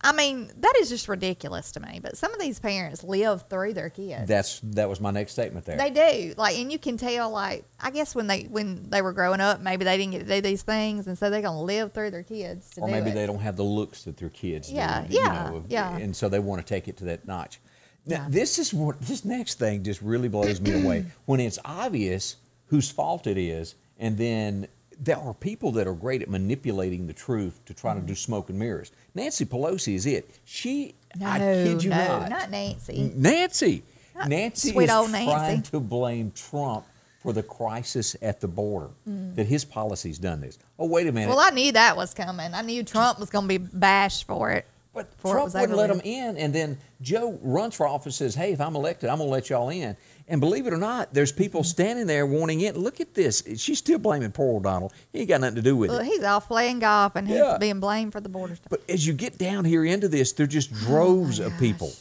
I mean, that is just ridiculous to me. But some of these parents live through their kids. that's that was my next statement there They do. Like, and you can tell, like, I guess when they when they were growing up, maybe they didn't get to do these things, and so they're gonna live through their kids to or maybe it. they don't have the looks that their kids Yeah, do. you yeah, know, yeah. And so they want to take it to that notch. Now, Yeah. this is what this next thing just really blows me away <clears throat> when it's obvious whose fault it is, and then there are people that are great at manipulating the truth to try to do smoke and mirrors. Nancy Pelosi is it. She, no, I kid you no, not, not Nancy. Nancy. Nancy sweet is old trying Nancy. to blame Trump for the crisis at the border. That his policies done this. Oh, wait a minute. Mm. Well, I knew that was coming. I knew Trump was gonna be bashed for it. But Trump wouldn't let them in, and then Joe runs for office. Says, "Hey, if I'm elected, I'm going to let y'all in." And believe it or not, there's people Mm-hmm. standing there wanting in. Look at this. She's still blaming poor old Donald. He ain't got nothing to do with Well, it. he's off playing golf, and he's Yeah. being blamed for the border stuff. But as you get down here into this, there are just droves of people Oh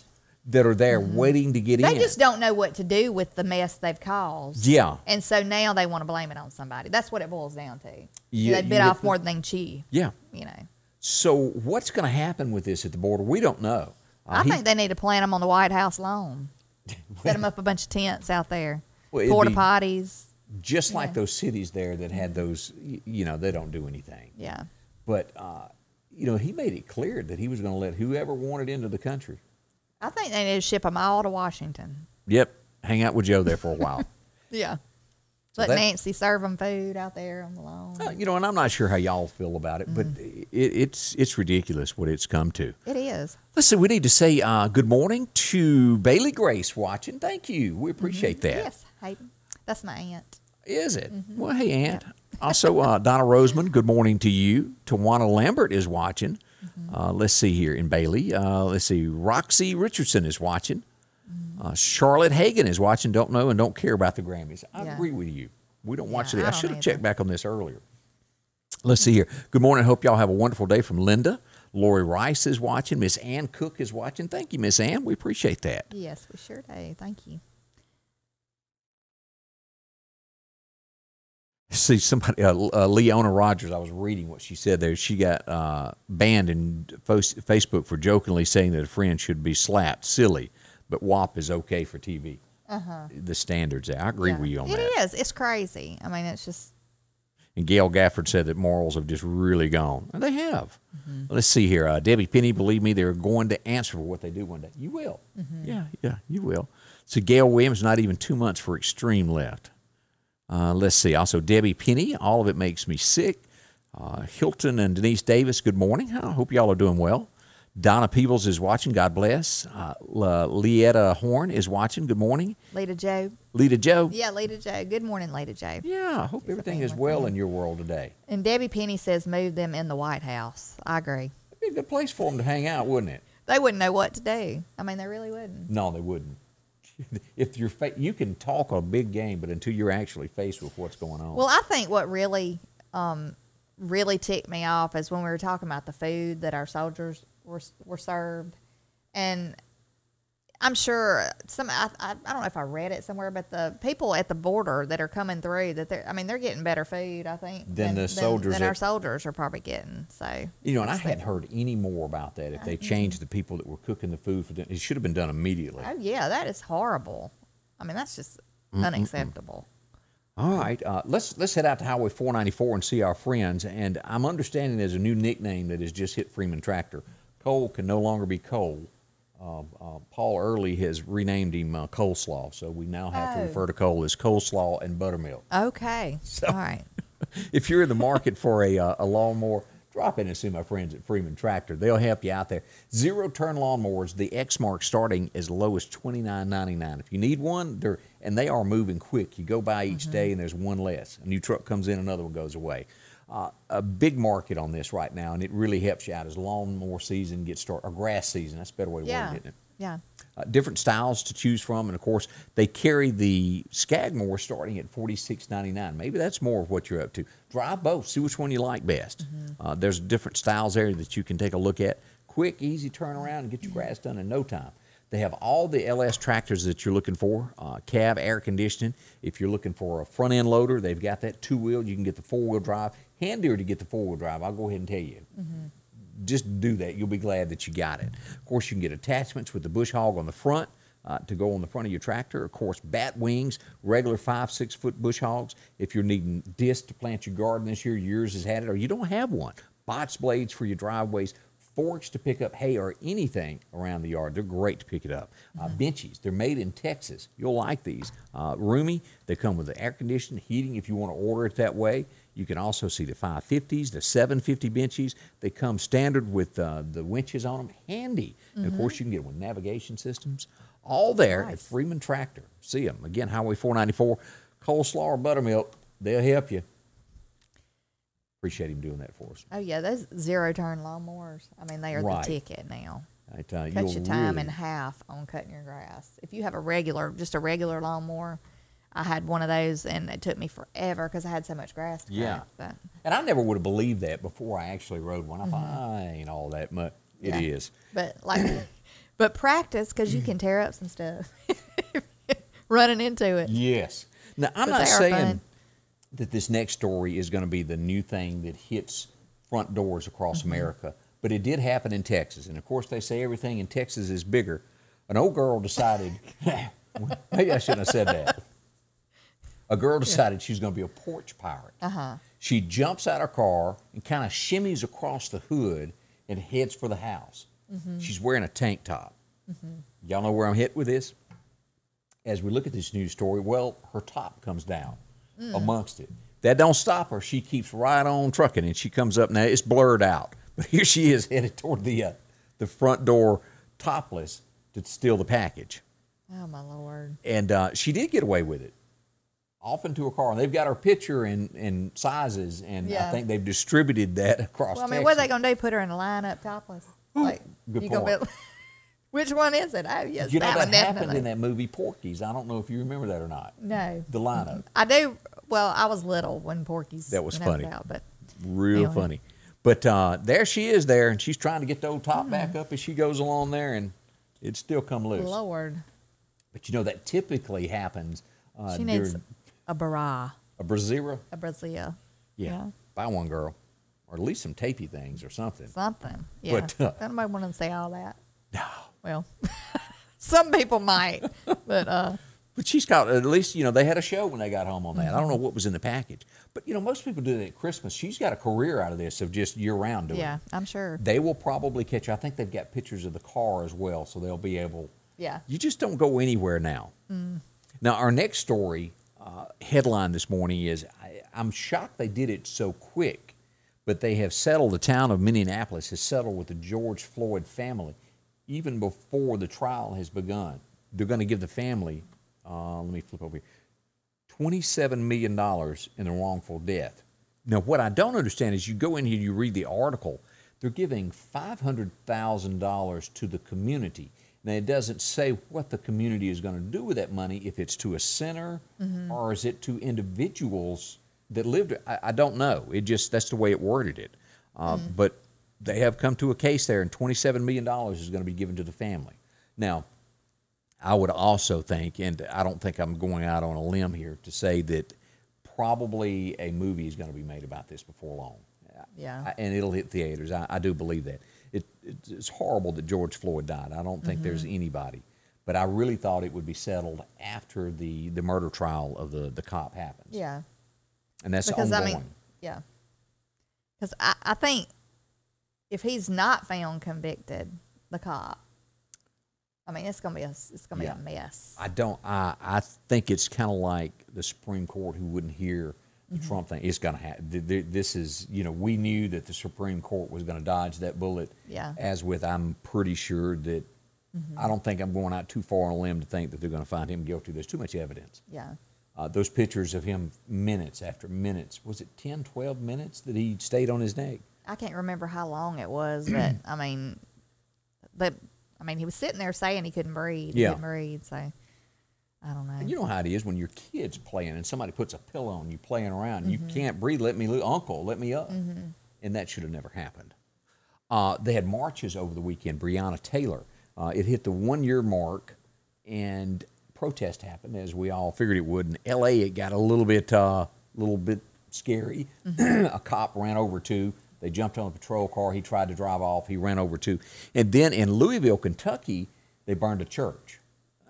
that are there waiting to get They in. They just don't know what to do with the mess they've caused. Yeah. And so now they want to blame it on somebody. That's what it boils down to. Yeah, they bit off more than they can chew. yeah. You know. So what's going to happen with this at the border? We don't know. Uh, I think they need to plant them on the White House lawn. <laughs> Set them up a bunch of tents out there. Well, Porta potties. just like those cities there that had those, you know, they don't do anything. Yeah. But uh, you know, he made it clear that he was going to let whoever wanted into the country. I think they need to ship them all to Washington. Yep, hang out with Joe there for a while. <laughs> Yeah. Let that- Nancy serve them food out there on the lawn. Uh, you know, and I'm not sure how y'all feel about it, but Mm-hmm. it, it's it's ridiculous what it's come to. It is. Listen, we need to say uh, good morning to Bailey Grace watching. Thank you. We appreciate that. Mm-hmm. Yes, Hayden. That's my aunt. Is it? Well, hey, Aunt. Also, uh, Donna Roseman, good morning to you. Tawana Lambert is watching. Uh, let's see here in Bailey. Uh, let's see. Roxy Richardson is watching. Uh, Charlotte Hagan is watching. Don't know and don't care about the Grammys. I Yeah. agree with you. We don't watch Yeah, it. I I should have checked back on this earlier. Let's see here. Good morning. Hope y'all have a wonderful day from Linda. Lori Rice is watching. Miss Ann Cook is watching. Thank you, Miss Ann. We appreciate that. Yes, we sure do. Thank you. See somebody, uh, uh, Leona Rogers. I was reading what she said there. She got uh, banned in fo- Facebook for jokingly saying that a friend should be slapped. Silly, but WAP is okay for TV. Uh-huh. The standards. there. I agree Yeah. with you on It that. is. It's crazy. I mean, it's just And Gail Gafford said that morals have just really gone. And they have. Mm-hmm. Let's see here. Uh, Debbie Penny, believe me, they're going to answer for what they do one day. You will. Mm-hmm. Yeah, yeah, you will. So Gail Williams, not even two months for extreme left. Uh, let's see. Also, Debbie Penny, all of it makes me sick. Uh, Hilton and Denise Davis, good morning. I hope y'all are doing well. Donna Peebles is watching. God bless. Uh, Leetta Horn is watching. Good morning. Lita Joe. Lita Joe. Yeah, Lita Joe. Good morning, Lita Joe. Yeah, I hope a everything is well in your world today. And Debbie Penny says move them in the White House. I agree. It'd be a good place for them to hang out, wouldn't it? They wouldn't know what to do. I mean, they really wouldn't. No, they wouldn't. <laughs> if you're fa- you can talk a big game, but until you're actually faced with what's going on. Well, I think what really, um, really ticked me off is when we were talking about the food that our soldiers were were served, and I'm sure some I, I, I don't know if I read it somewhere, but the people at the border that are coming through that they're I mean they're getting better food I think Than the soldiers than, our soldiers are probably getting. So you know, and I it's hadn't heard any more about that. If they changed the people that were cooking the food for them, it should have been done immediately. Oh yeah, that is horrible. I mean that's just unacceptable. All right, uh, let's let's head out to Highway 494 and see our friends. And I'm understanding there's a new nickname that has just hit Freeman Tractor. Cole can no longer be Cole. Uh, uh, Paul Early has renamed him uh, Coleslaw, so we now have to Oh. refer to Cole as Coleslaw and Buttermilk. Okay, all right. <laughs> if you're in the market for a, uh, a lawnmower, drop in and see my friends at Freeman Tractor. They'll help you out there. Zero turn lawnmowers, the Exmark starting as low as twenty nine ninety nine. If you need one, they're and they are moving quick. You go by each day and there's one less. A new truck comes in, another one goes away. Uh, a big market on this right now, and it really helps you out as lawnmower season gets started, or grass season. That's a better way to Yeah, word it, yeah. uh, different styles to choose from, and of course they carry the Skagmore starting at forty six ninety nine. Maybe that's more of what you're up to. Drive both, see which one you like best. Uh, there's different styles there that you can take a look at. Quick, easy turnaround, and get your grass done in no time. They have all the LS tractors that you're looking for. Uh, cab, air conditioning. If you're looking for a front end loader, they've got that two wheel. You can get the four wheel drive. Handier to get the four wheel drive. I'll go ahead and tell you just do that. You'll be glad that you got it. Of course, you can get attachments with the bush hog on the front uh, to go on the front of your tractor. Of course, bat wings, regular five, six foot bush hogs. If you're needing discs to plant your garden this year, yours has had it, or you don't have one. Box blades for your driveways, forks to pick up hay or anything around the yard. They're great to pick it up. Uh, Bennches, they're made in Texas. You'll like these. Uh, roomy, they come with the air conditioning, heating if you want to order it that way. You can also see the 550s, the 750 Bennches. They come standard with uh, the winches on them, handy. And of course, you can get them with navigation systems. All there at Freeman Tractor. See them again, Highway 494, coleslaw or buttermilk. They'll help you. Appreciate him doing that for us. Oh yeah, those zero turn lawnmowers. I mean, they are Right. the ticket now. I tell you, Cut your time really, in half on cutting your grass. If you have a regular, just a regular lawnmower, I had one of those, and it took me forever because I had so much grass. To Yeah. cut. But And I never would have believed that before I actually rode one. I thought, I ain't all that much. It is. Mm-hmm. yeah. But like, <coughs> but practice because you can tear up some stuff <laughs> running into it. Yes. Now, I'm But not saying. That this next story is going to be the new thing that hits front doors across Mm-hmm. America, but it did happen in Texas. And of course, they say everything in Texas is bigger. An old girl decided, <laughs> maybe I shouldn't have said that. A girl decided she was going to be a porch pirate. Uh-huh. She jumps out her car and kind of shimmies across the hood and heads for the house. Mm-hmm. She's wearing a tank top. Y'all know where I'm hit with this? As we look at this news story, well, her top comes down Mm. amongst it. That don't stop her. She keeps right on trucking, and she comes up now. It's blurred out, <laughs> but here she is headed toward the uh, the front door, topless, to steal the package. Oh my lord! And uh, she did get away with it. Off into her car, and they've got her picture in, in sizes, and I think they've distributed that <laughs> across. Well, I mean, Texas. what are they gonna do? Put her in a lineup topless? Like, Good point. <laughs> which one is it? Oh yes, You know that, that happened in that movie Porky's. I don't know if you remember that or not. no, The lineup, I do. Well, I was little when Porky's That was funny. Out, but real Anyway. funny. But uh, there she is there, and she's trying to get the old top Mm. back up as she goes along there, and it's still come loose. Lord, But you know that typically happens. Uh, she needs during a bra, a brassiere. a brassiere, Yeah. Yeah. buy one, girl, or at least some tapey things or something. something. Yeah, But, uh, nobody want to say all that. No. Well, <laughs> some people might, but uh, But she's got at least you know they had a show when they got home on that. I don't know Mm-hmm. what was in the package, but you know most people do that at Christmas. She's got a career out of this of just year round doing. yeah, it. I'm sure. They will probably catch. I think they've got pictures of the car as well, so they'll be able. Yeah. You just don't go anywhere now. Now our next story uh, headline this morning is I, I'm shocked they did it so quick, but they have settled. The town of Minneapolis has settled with the George Floyd family, even before the trial has begun. They're going to give the family. Uh, let me flip over here. $27 million in a wrongful death. Now, what I don't understand is you go in here, you read the article, they're giving $500,000 to the community. Now, it doesn't say what the community is going to do with that money, if it's to a center or is it to individuals that lived. I, I don't know. It just, that's the way it worded it. Uh, But they have come to a case there, and $27 million is going to be given to the family. Now, I would also think, and I don't think I'm going out on a limb here to say that probably a movie is going to be made about this before long. Yeah. I- and it'll hit theaters. I, I do believe that. It, it's, it's horrible that George Floyd died. I don't think mm-hmm. there's anybody, but I really thought it would be settled after the, the murder trial of the, the cop happens. Yeah. and that's because ongoing. I mean, yeah, because I, I think if he's not found convicted, the cop, I mean, it's gonna be a it's gonna Yeah. be a mess. I don't. I I think it's kind of like the Supreme Court who wouldn't hear the Mm-hmm. Trump thing. It's going to happen. This is you know we knew that the Supreme Court was going to dodge that bullet. Yeah. Mm-hmm. As with, I'm pretty sure that. I don't think I'm going out too far on a limb to think that they're going to find him guilty. There's too much evidence. Yeah, Uh, those pictures of him minutes after minutes. Was it 10, 12 minutes that he stayed on his neck? I can't remember how long it was, but <clears throat> I mean, but I mean, he was sitting there saying he couldn't breathe. He Yeah. couldn't breathe. So I don't know. And you know how it is when your kid's playing and somebody puts a pillow on you playing around. You Mm-hmm. can't breathe. Let me, lo- Uncle, let me up. And that should have never happened. Uh, they had marches over the weekend. Breonna Taylor. Uh, it hit the one year mark, and protest happened as we all figured it would. In L.A., it got a little bit, uh, little bit scary. Mm-hmm. <clears throat> a cop ran over two. They jumped on a patrol car. He tried to drive off. He ran over two. And then in Louisville, Kentucky, they burned a church.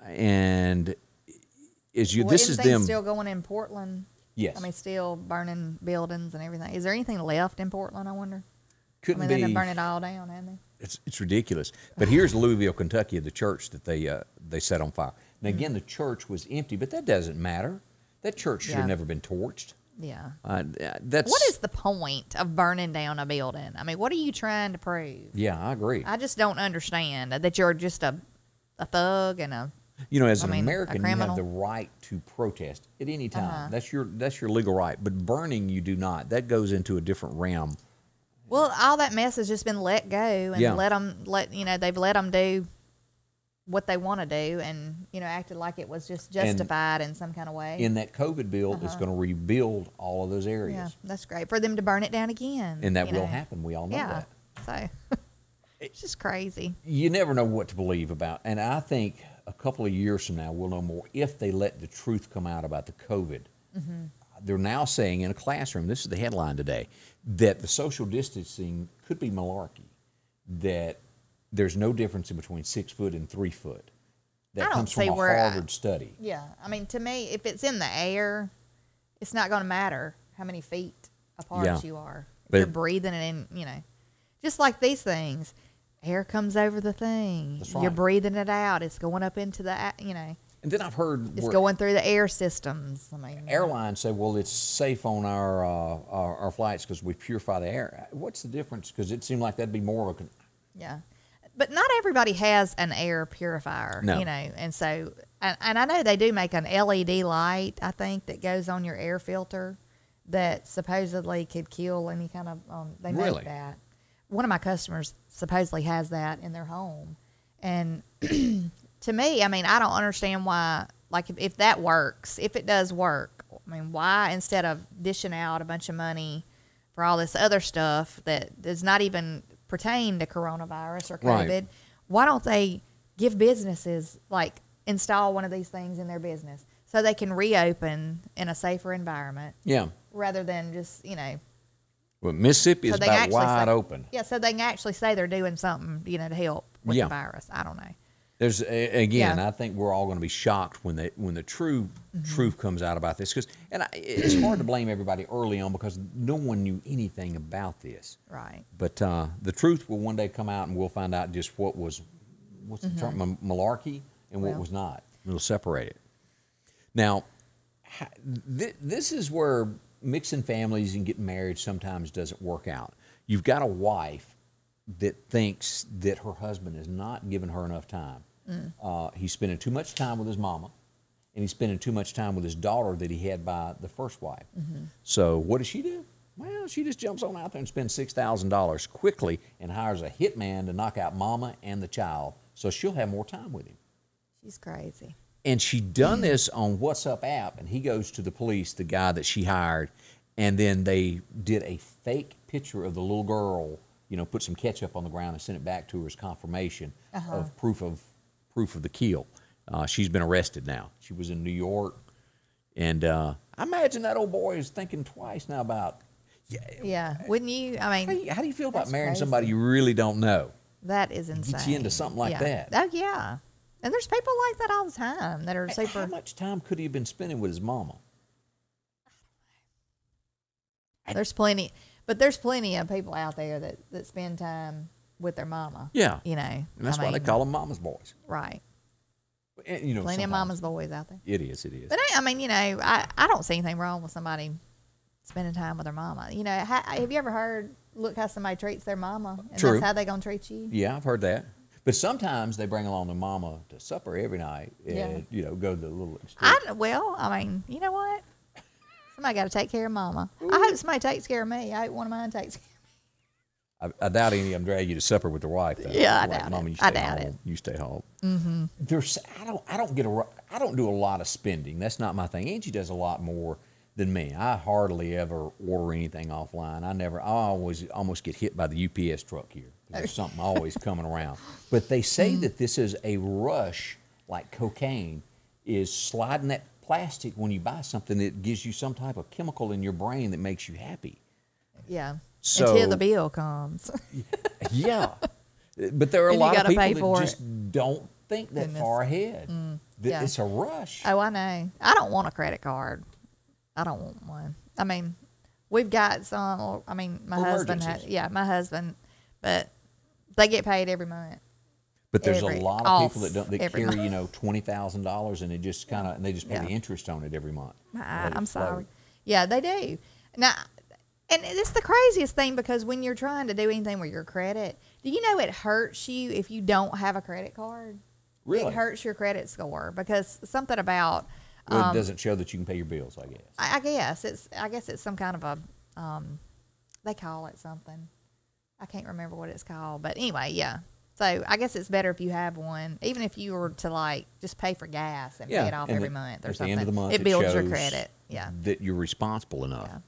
And is you Well, this is them still going in Portland. Yes. I mean, still burning buildings and everything. Is there anything left in Portland? I wonder. couldn't I mean, they be didn't burn it all down, haven't they? it's, it's ridiculous but here's louisville kentucky the church that they uh, they set on fire now Mm-hmm. again the church was empty but that doesn't matter that church should have never been torched Yeah. uh, that's What is the point of burning down a building? I mean, what are you trying to prove? yeah i agree I just don't understand that you're just a a thug and a you know as I an mean, american you have the right to protest at any time Uh-huh. that's your that's your legal right but burning you do not that goes into a different realm well, all that mess has just been let go and Yeah. let them let you know they've let them do what they want to do and you know acted like it was just And justified in some kind of way. in that covid bill it's going to rebuild all of those areas Uh-huh. yeah, that's great for them to burn it down again. and that will know. happen we all know Yeah. that So <laughs> it's just crazy. you never know what to believe about. And I think a couple of years from now, we'll know more if they let the truth come out about the COVID. Mm-hmm. They're now saying in a classroom, this is the headline today, that the social distancing could be malarkey, that there's no difference in between six foot and three foot. That I don't comes from a where I- Harvard study. Yeah, I mean, to me, if it's in the air, it's not going to matter how many feet apart Yeah. you are. If But- you're breathing it in, you know, just like these things, air comes over the thing. That's You're breathing it out. It's going up into the, you know, And then I've heard it's going through the air systems. I mean, airlines say, well, it's safe on our, uh, our, our flights because we purify the air. What's the difference? Because it seemed like that'd be more of a. Yeah. But not everybody has an air purifier, No. you know, and so, and, and I know they do make an LED light, I think, that goes on your air filter that supposedly could kill any kind of, um, they Really? make that. One of my customers supposedly has that in their home. And <clears throat> to me, I mean, I don't understand why, like, if, if that works, if it does work, I mean, why instead of dishing out a bunch of money for all this other stuff that does not even pertain to coronavirus or Right. COVID, why don't they give businesses like install one of these things in their business so they can reopen in a safer environment Yeah. rather than just you know Well, Mississippi is so they about wide say, open. Yeah, so they can actually say they're doing something, you know, to help with Yeah. the virus. I don't know. There's again, Yeah. I think we're all going to be shocked when the when the true Mm-hmm. truth comes out about this because and I, it's hard to blame everybody early on because no one knew anything about this. Right. But uh, the truth will one day come out, and we'll find out just what was what's the term ma- malarkey and what Mm-hmm. Well. was not. It'll separate it. Now, th- this is where mixing families and getting married sometimes doesn't work out. You've got a wife that thinks that her husband is not giving her enough time. Mm. Uh, he's spending too much time with his mama, and he's spending too much time with his daughter that he had by the first wife. Mm-hmm. So what does she do? Well, she just jumps on out there and spends six thousand dollars quickly and hires a hitman to knock out mama and the child, so she'll have more time with him. She's crazy. And she done this on WhatsApp app, and he goes to the police, the guy that she hired, and then they did a fake picture of the little girl, you know, put some ketchup on the ground and sent it back to her as confirmation of proof of proof of the kill. Uh, she's been arrested now. She was in New York, and uh, I imagine that old boy is thinking twice now about. Yeah, Yeah. Wouldn't you? I how, do mean, you, how do you feel about marrying crazy. somebody you really don't know? that is insane. Get you into something like yeah. that. Oh yeah. And there's people like that all the time that are Hey, super. How much time could he have been spending with his mama? There's plenty, but there's plenty of people out there that that spend time with their mama. Yeah. You know. And that's I why they call them mama's boys. right. And, you know, Plenty of mama's boys out there. It is. It is. But I, I mean, you know, I, I don't see anything wrong with somebody spending time with their mama. You know, ha, have you ever heard, look how somebody treats their mama, and True. that's how they gonna treat you? yeah, I've heard that. But sometimes they bring along their mama to supper every night, and Yeah. you know, go to the little extreme. I well, I mean, you know what? <laughs> Somebody got to take care of mama. I hope somebody takes care of me. I hope one of mine takes. <laughs> care I, I doubt any of them drag you to supper with their wife. Though. Yeah, I Like, doubt Mama, it. You I doubt home. it. You stay home. Mm-hmm. There's, I don't, I don't get a, I don't do a lot of spending. That's not my thing. Angie does a lot more than me. I hardly ever order anything offline. I never, I always almost get hit by the UPS truck here. There's <laughs> something always coming around. But they say Mm-hmm. that this is a rush, like cocaine, is sliding that plastic when you buy something that gives you some type of chemical in your brain that makes you happy. Yeah. So- Until the bill comes. <laughs> Yeah, but there are a lot of people that just don't think that far ahead. Mm. That yeah. It's a rush. oh, I know. I don't want a credit card. I don't want one. I mean, we've got some. Or, I mean, my husband. Has, yeah, my husband. But they get paid every month. but there's every- a lot of people that don't that carry month. you know twenty thousand dollars and it just kind of and they just pay Yeah. the interest on it every month. I, I'm sorry. Yeah, they do. Now, and it's the craziest thing because when you're trying to do anything with your credit, do you know it hurts you if you don't have a credit card? Really? It hurts your credit score because something about. Well, um, it doesn't show that you can pay your bills. I guess. I, I guess it's. I guess it's some kind of a. Um, they call it something. I can't remember what it's called, but anyway, yeah. So I guess it's better if you have one, even if you were to like just pay for gas and yeah, pay it off every at- month or at something. the end of the month, it builds your credit. Yeah. that you're responsible enough. Yeah.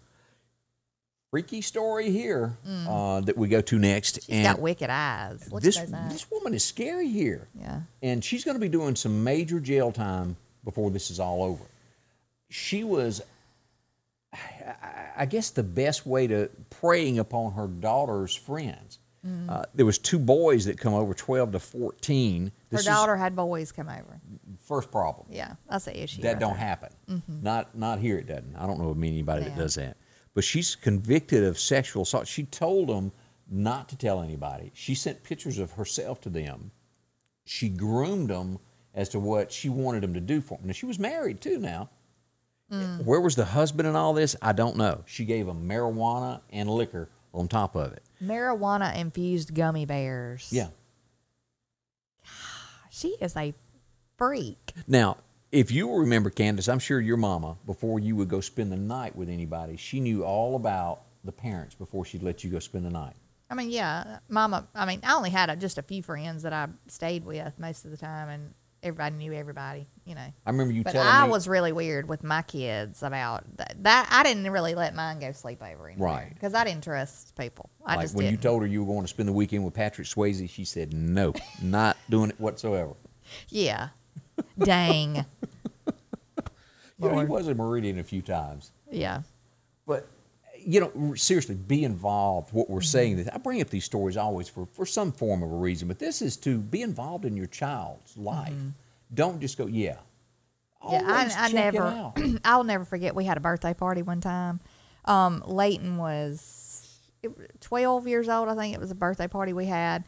Freaky story here uh, that we go to next, Mm. She's and got wicked eyes. Look this eyes. this woman is scary here. Yeah. and she's going to be doing some major jail time before this is all over. She was, I- guess, the best way to preying upon her daughter's friends. Mm. Uh, there was two boys that come over, twelve to fourteen. Her This is daughter had boys come over. first problem. Yeah, that's the issue. That right don't there. happen. Not not here. It doesn't. I don't know of anybody that does that. But she's convicted of sexual assault. She told them not to tell anybody. She sent pictures of herself to them. She groomed them as to what she wanted them to do for them. Now she was married too. Now, Mm. where was the husband in all this? I don't know. She gave them marijuana and liquor on top of it. Marijuana infused gummy bears. Yeah. She is a freak. Now, if you remember, Candace, I'm sure your mama, before you would go spend the night with anybody, she knew all about the parents before she'd let you go spend the night. I mean, yeah, Mama. I mean, I only had a, just a few friends that I stayed with most of the time, and everybody knew everybody, you know. I remember you But telling I me was really weird with my kids about that. that I didn't really let mine go sleep over anywhere. Right. Because I didn't trust people. I like just when you didn't. told her you were going to spend the weekend with Patrick Swayze, she said no, not doing it whatsoever. <laughs> yeah. Dang. You know, he was in Meridian a few times. Yeah. But you know, seriously, be involved. What we're Mm-hmm. saying that I bring up these stories always for for some form of a reason, but this is to be involved in your child's life. Don't just go, yeah. Mm-hmm. Yeah, I, I never. <clears throat> I'll never forget. We had a birthday party one time. Um, Leighton was twelve years old. I think it was a birthday party we had.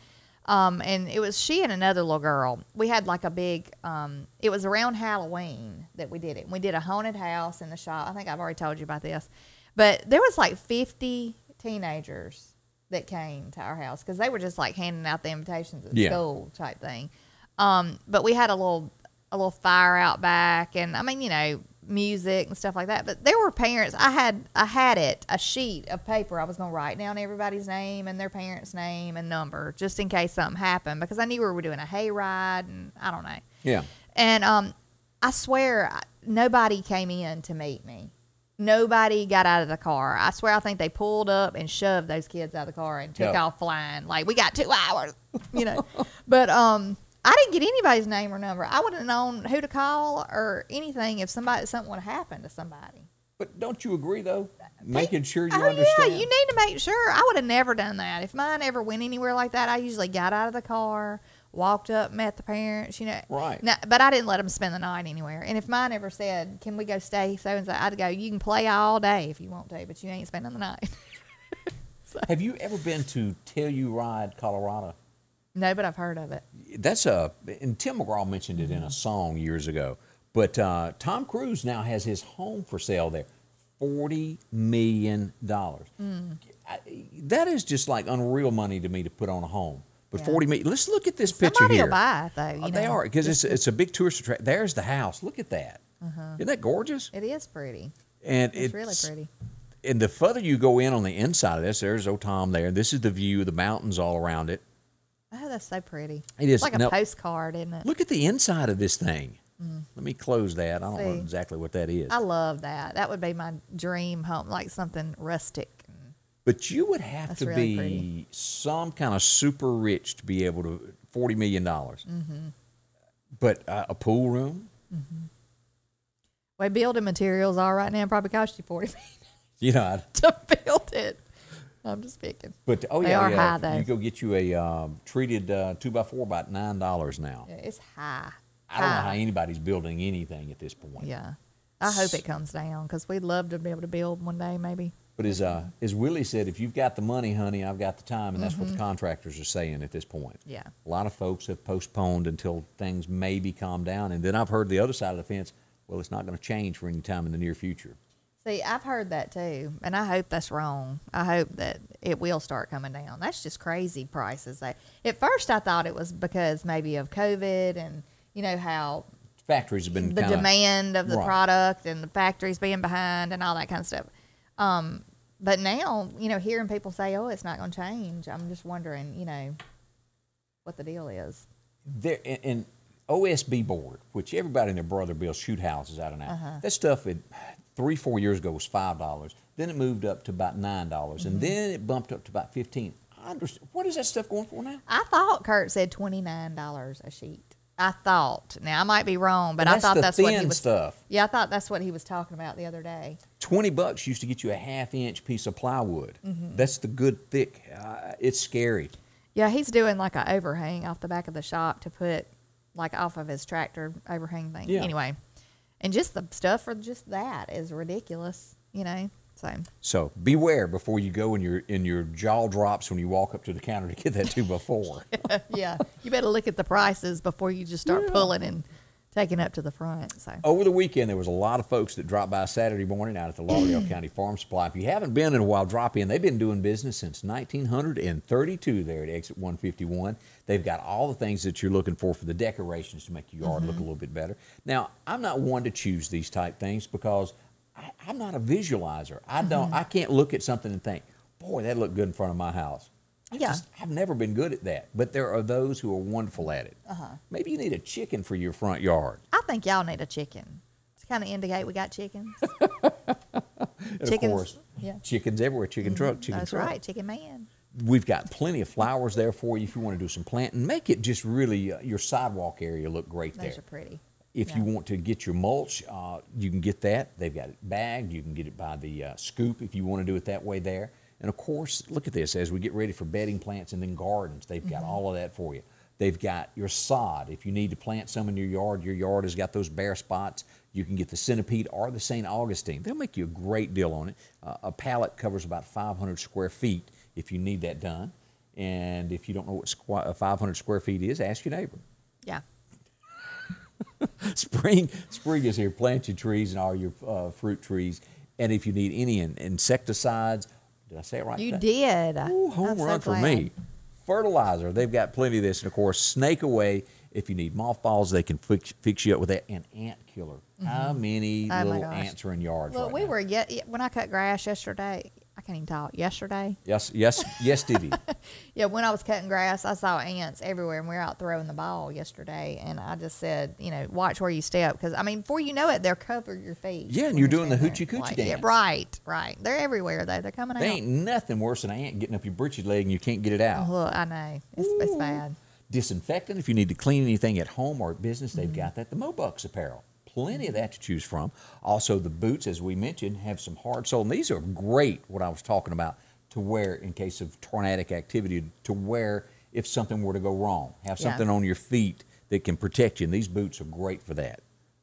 Um, and it was she and another little girl. We had like a big. Um, it was around Halloween that we did it. We did a haunted house in the shop. I think I've already told you about this, but there was like fifty teenagers that came to our house because they were just like handing out the invitations at Yeah. school type thing. Um, but we had a little a little fire out back, and I mean, you know, music and stuff like that. But there were parents. I had I had it a sheet of paper. I was going to write down everybody's name and their parents' name and number just in case something happened because I knew we were doing a hayride and I don't know. Yeah. And um, I swear I- nobody came in to meet me. Nobody got out of the car. I swear I think they pulled up and shoved those kids out of the car and took Yeah. off flying. Like we got two hours, <laughs> you know. but um, I didn't get anybody's name or number. I wouldn't have known who to call or anything if somebody something would have happened to somebody. But don't you agree though? Making sure you oh understand. yeah, you need to make sure. I would have never done that if mine ever went anywhere like that. I usually got out of the car, walked up, met the parents. You know, Right. No, but I didn't let them spend the night anywhere. And if mine ever said, "Can we go stay?" so and so, I'd go. You can play all day if you want to, but you ain't spending the night. <laughs> Have you ever been to Telluride, Colorado? No, but I've heard of it. That's a and Tim McGraw mentioned it in a song years ago. But uh, Tom Cruise now has his home for sale there, forty million dollars. Mm. That is just like unreal money to me to put on a home. But Yeah. forty million. Let's look at this picture Somebody here. will buy it though. Oh, they are because it's it's a big tourist attraction. There's the house. Look at that. not that gorgeous? It is pretty. And Uh-huh. It's, really pretty. And the further you go in on the inside of this, there's old Tom there. This is the view of the mountains all around it. Oh, that's so pretty. It is. It's like a Now- postcard, isn't it? Look at the inside of this thing. Let me close that. I don't know Mm. Exactly what that is. I love that. That would be my dream home, like something rustic. But you would have That's to really be pretty. some kind of super rich to be able to forty million dollars. Mm-hmm. But uh, a pool room, Well, building materials are right now probably cost you forty you know. <laughs> To build it. I'm just picking. But oh They yeah, yeah. high, though. You go get you a um, treated uh, two by four about nine dollars now. Yeah, It's high. I don't know how anybody's building anything at this point. Yeah. I hope it comes down because we'd love to be able to build one day, maybe. But as uh, as Willie said, if you've got the money, honey, I've got the time, and that's what Mm-hmm. the contractors are saying at this point. Yeah. A lot of folks have postponed until things maybe calm down, and then I've heard the other side of the fence. Well, it's not going to change for any time in the near future. See, I've heard that too, and I hope that's wrong. I hope that it will start coming down. That's just crazy prices. They, at first, I thought it was because maybe of COVID and you know how Factories have been the demand of the Right. product and the factories being behind and all that kind of stuff. Um, but now, you know, hearing people say, "Oh, it's not going to change," I'm just wondering, you know, what the deal is. there and, and OSB board, which everybody and their brother builds shoot houses out of now. Uh-huh. That stuff it three four years ago was five dollars. Then it moved up to about nine dollars, Mm-hmm. and then it bumped up to about fifteen. I understand. What is that stuff going for now? I thought Kurt said twenty nine dollars a sheet. I thought. Now I might be wrong, but I thought that's what he was. stuff. Yeah, I thought that's what he was talking about the other day. Twenty bucks used to get you a half inch piece of plywood. Mm-hmm. That's the good thick. Uh, it's scary. Yeah, he's doing like an overhang off the back of the shop to put like off of his tractor overhang thing. Yeah. Anyway, and just the stuff for just that is ridiculous. You know, so So beware before you go and your and your jaw drops when you walk up to the counter to get that two by four. <laughs> yeah, you better look at the prices before you just start Yeah. pulling and taking up to the front. So Over the weekend, there was a lot of folks that dropped by Saturday morning out at the Lauderdale <clears throat> County Farm Supply. If you haven't been in a while, drop in. They've been doing business since 1932 there at Exit 151. They've got all the things that you're looking for for the decorations to make your yard look a mm-hmm. little bit better. Now, I'm not one to choose these type things because I, I'm not a visualizer. I don't. Mm-hmm. I can't look at something and think, "Boy, that looked good in front of my house." I Yeah. just, I've never been good at that, but there are those who are wonderful at it. Uh-huh. Maybe you need a chicken for your front yard. I think y'all need a chicken to kind of indicate we got chickens. <laughs> Chickens, of course, yeah. Mm-hmm. chickens everywhere. Chicken truck, chicken That's truck. right, chicken man. We've got plenty of flowers there for you if you want to do some planting. Make it just really uh, your sidewalk area look great there. Those are pretty. If you want to get your mulch, uh, you can get that. They've got it bagged. You can get it by the uh, scoop if you want to do it that way there. And of course, look at this as we get ready for bedding plants and then gardens. They've got all of that for you. They've got your sod. If you need to plant some in your yard, your yard has got those bare spots. You can get the centipede or the St. Augustine. They'll make you a great deal on it. Uh, a pallet covers about 500 square feet if you need that done. And if you don't know what squa- uh, 500 square feet is, ask your neighbor Yeah. <laughs> spring spring is here plant your trees and all your uh, fruit trees and if you need any in, insecticides did i say it right? You did. Ooh, home I'm so run for me. Fertilizer they've got plenty of this. And of course snake away if you need mothballs they can fix, fix you up with that. And ant killer. How mm-hmm. many Oh little ants are in yards Well, right we now? were yet when I cut grass yesterday. I can't even talk. Yesterday, yes yes yes diddy <laughs> yeah, when I was cutting grass, I saw ants everywhere, and we were out throwing the ball yesterday. And I just said, you know, watch where you step, because I mean, before you know it, they're covering your feet. Yeah, and you're doing the hoochie coochie Like, yeah, right, right. They're everywhere though. They're coming they out. ain't nothing worse than an ant getting up your britches leg and you can't get it out Look, I know it's, it's bad. disinfectant. If you need to clean anything at home or at business, they've Mm-hmm. got that. The Mobucks apparel, plenty of that to choose from. Also, the boots, as we mentioned, have some hard sole. And these are great. What I was talking about to wear in case of tornadic activity. To wear if something were to go wrong. Have Yeah. something on your feet that can protect you. And these boots are great for that.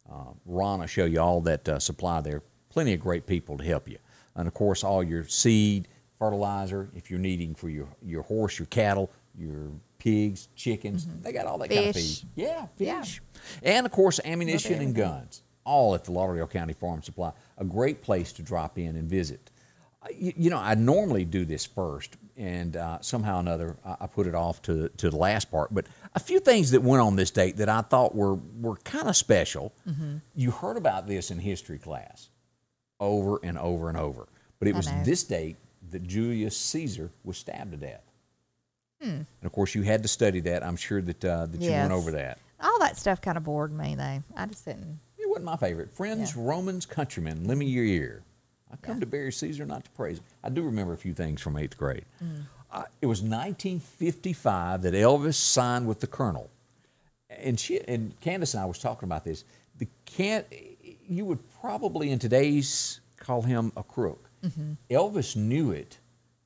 Uh, Ron will show you all that uh, supply there. Plenty of great people to help you. And of course, all your seed, fertilizer, if you're needing for your, your horse, your cattle, your pigs, chickens, they got all that kind of Fish. feed. Yeah, Yeah. fish. And of course, ammunition and guns, all at the Lauderdale County Farm Supply. A great place to drop in and visit. Uh, You, you know, I normally do this first, and uh, somehow or another, I, I put it off to, to the last part. But a few things that went on this date that I thought were, were kind of special. Mm-hmm. You heard about this in history class over and over and over. But it was this date that Julius Caesar was stabbed to death. Hmm. And of course, you had to study that. I'm sure that uh, that you went Yes. over that. All that stuff kind of bored me though. I just didn't. It wasn't my favorite. Friends, Yeah. Romans, countrymen, lend me your ear. I come to bury Caesar, not to praise him. I do remember a few things from eighth grade. Mm. Uh, it was 1955 that Elvis signed with the Colonel, and she and Candace and I was talking about this. The can you would probably in today's call him a crook. Mm-hmm. Elvis knew it,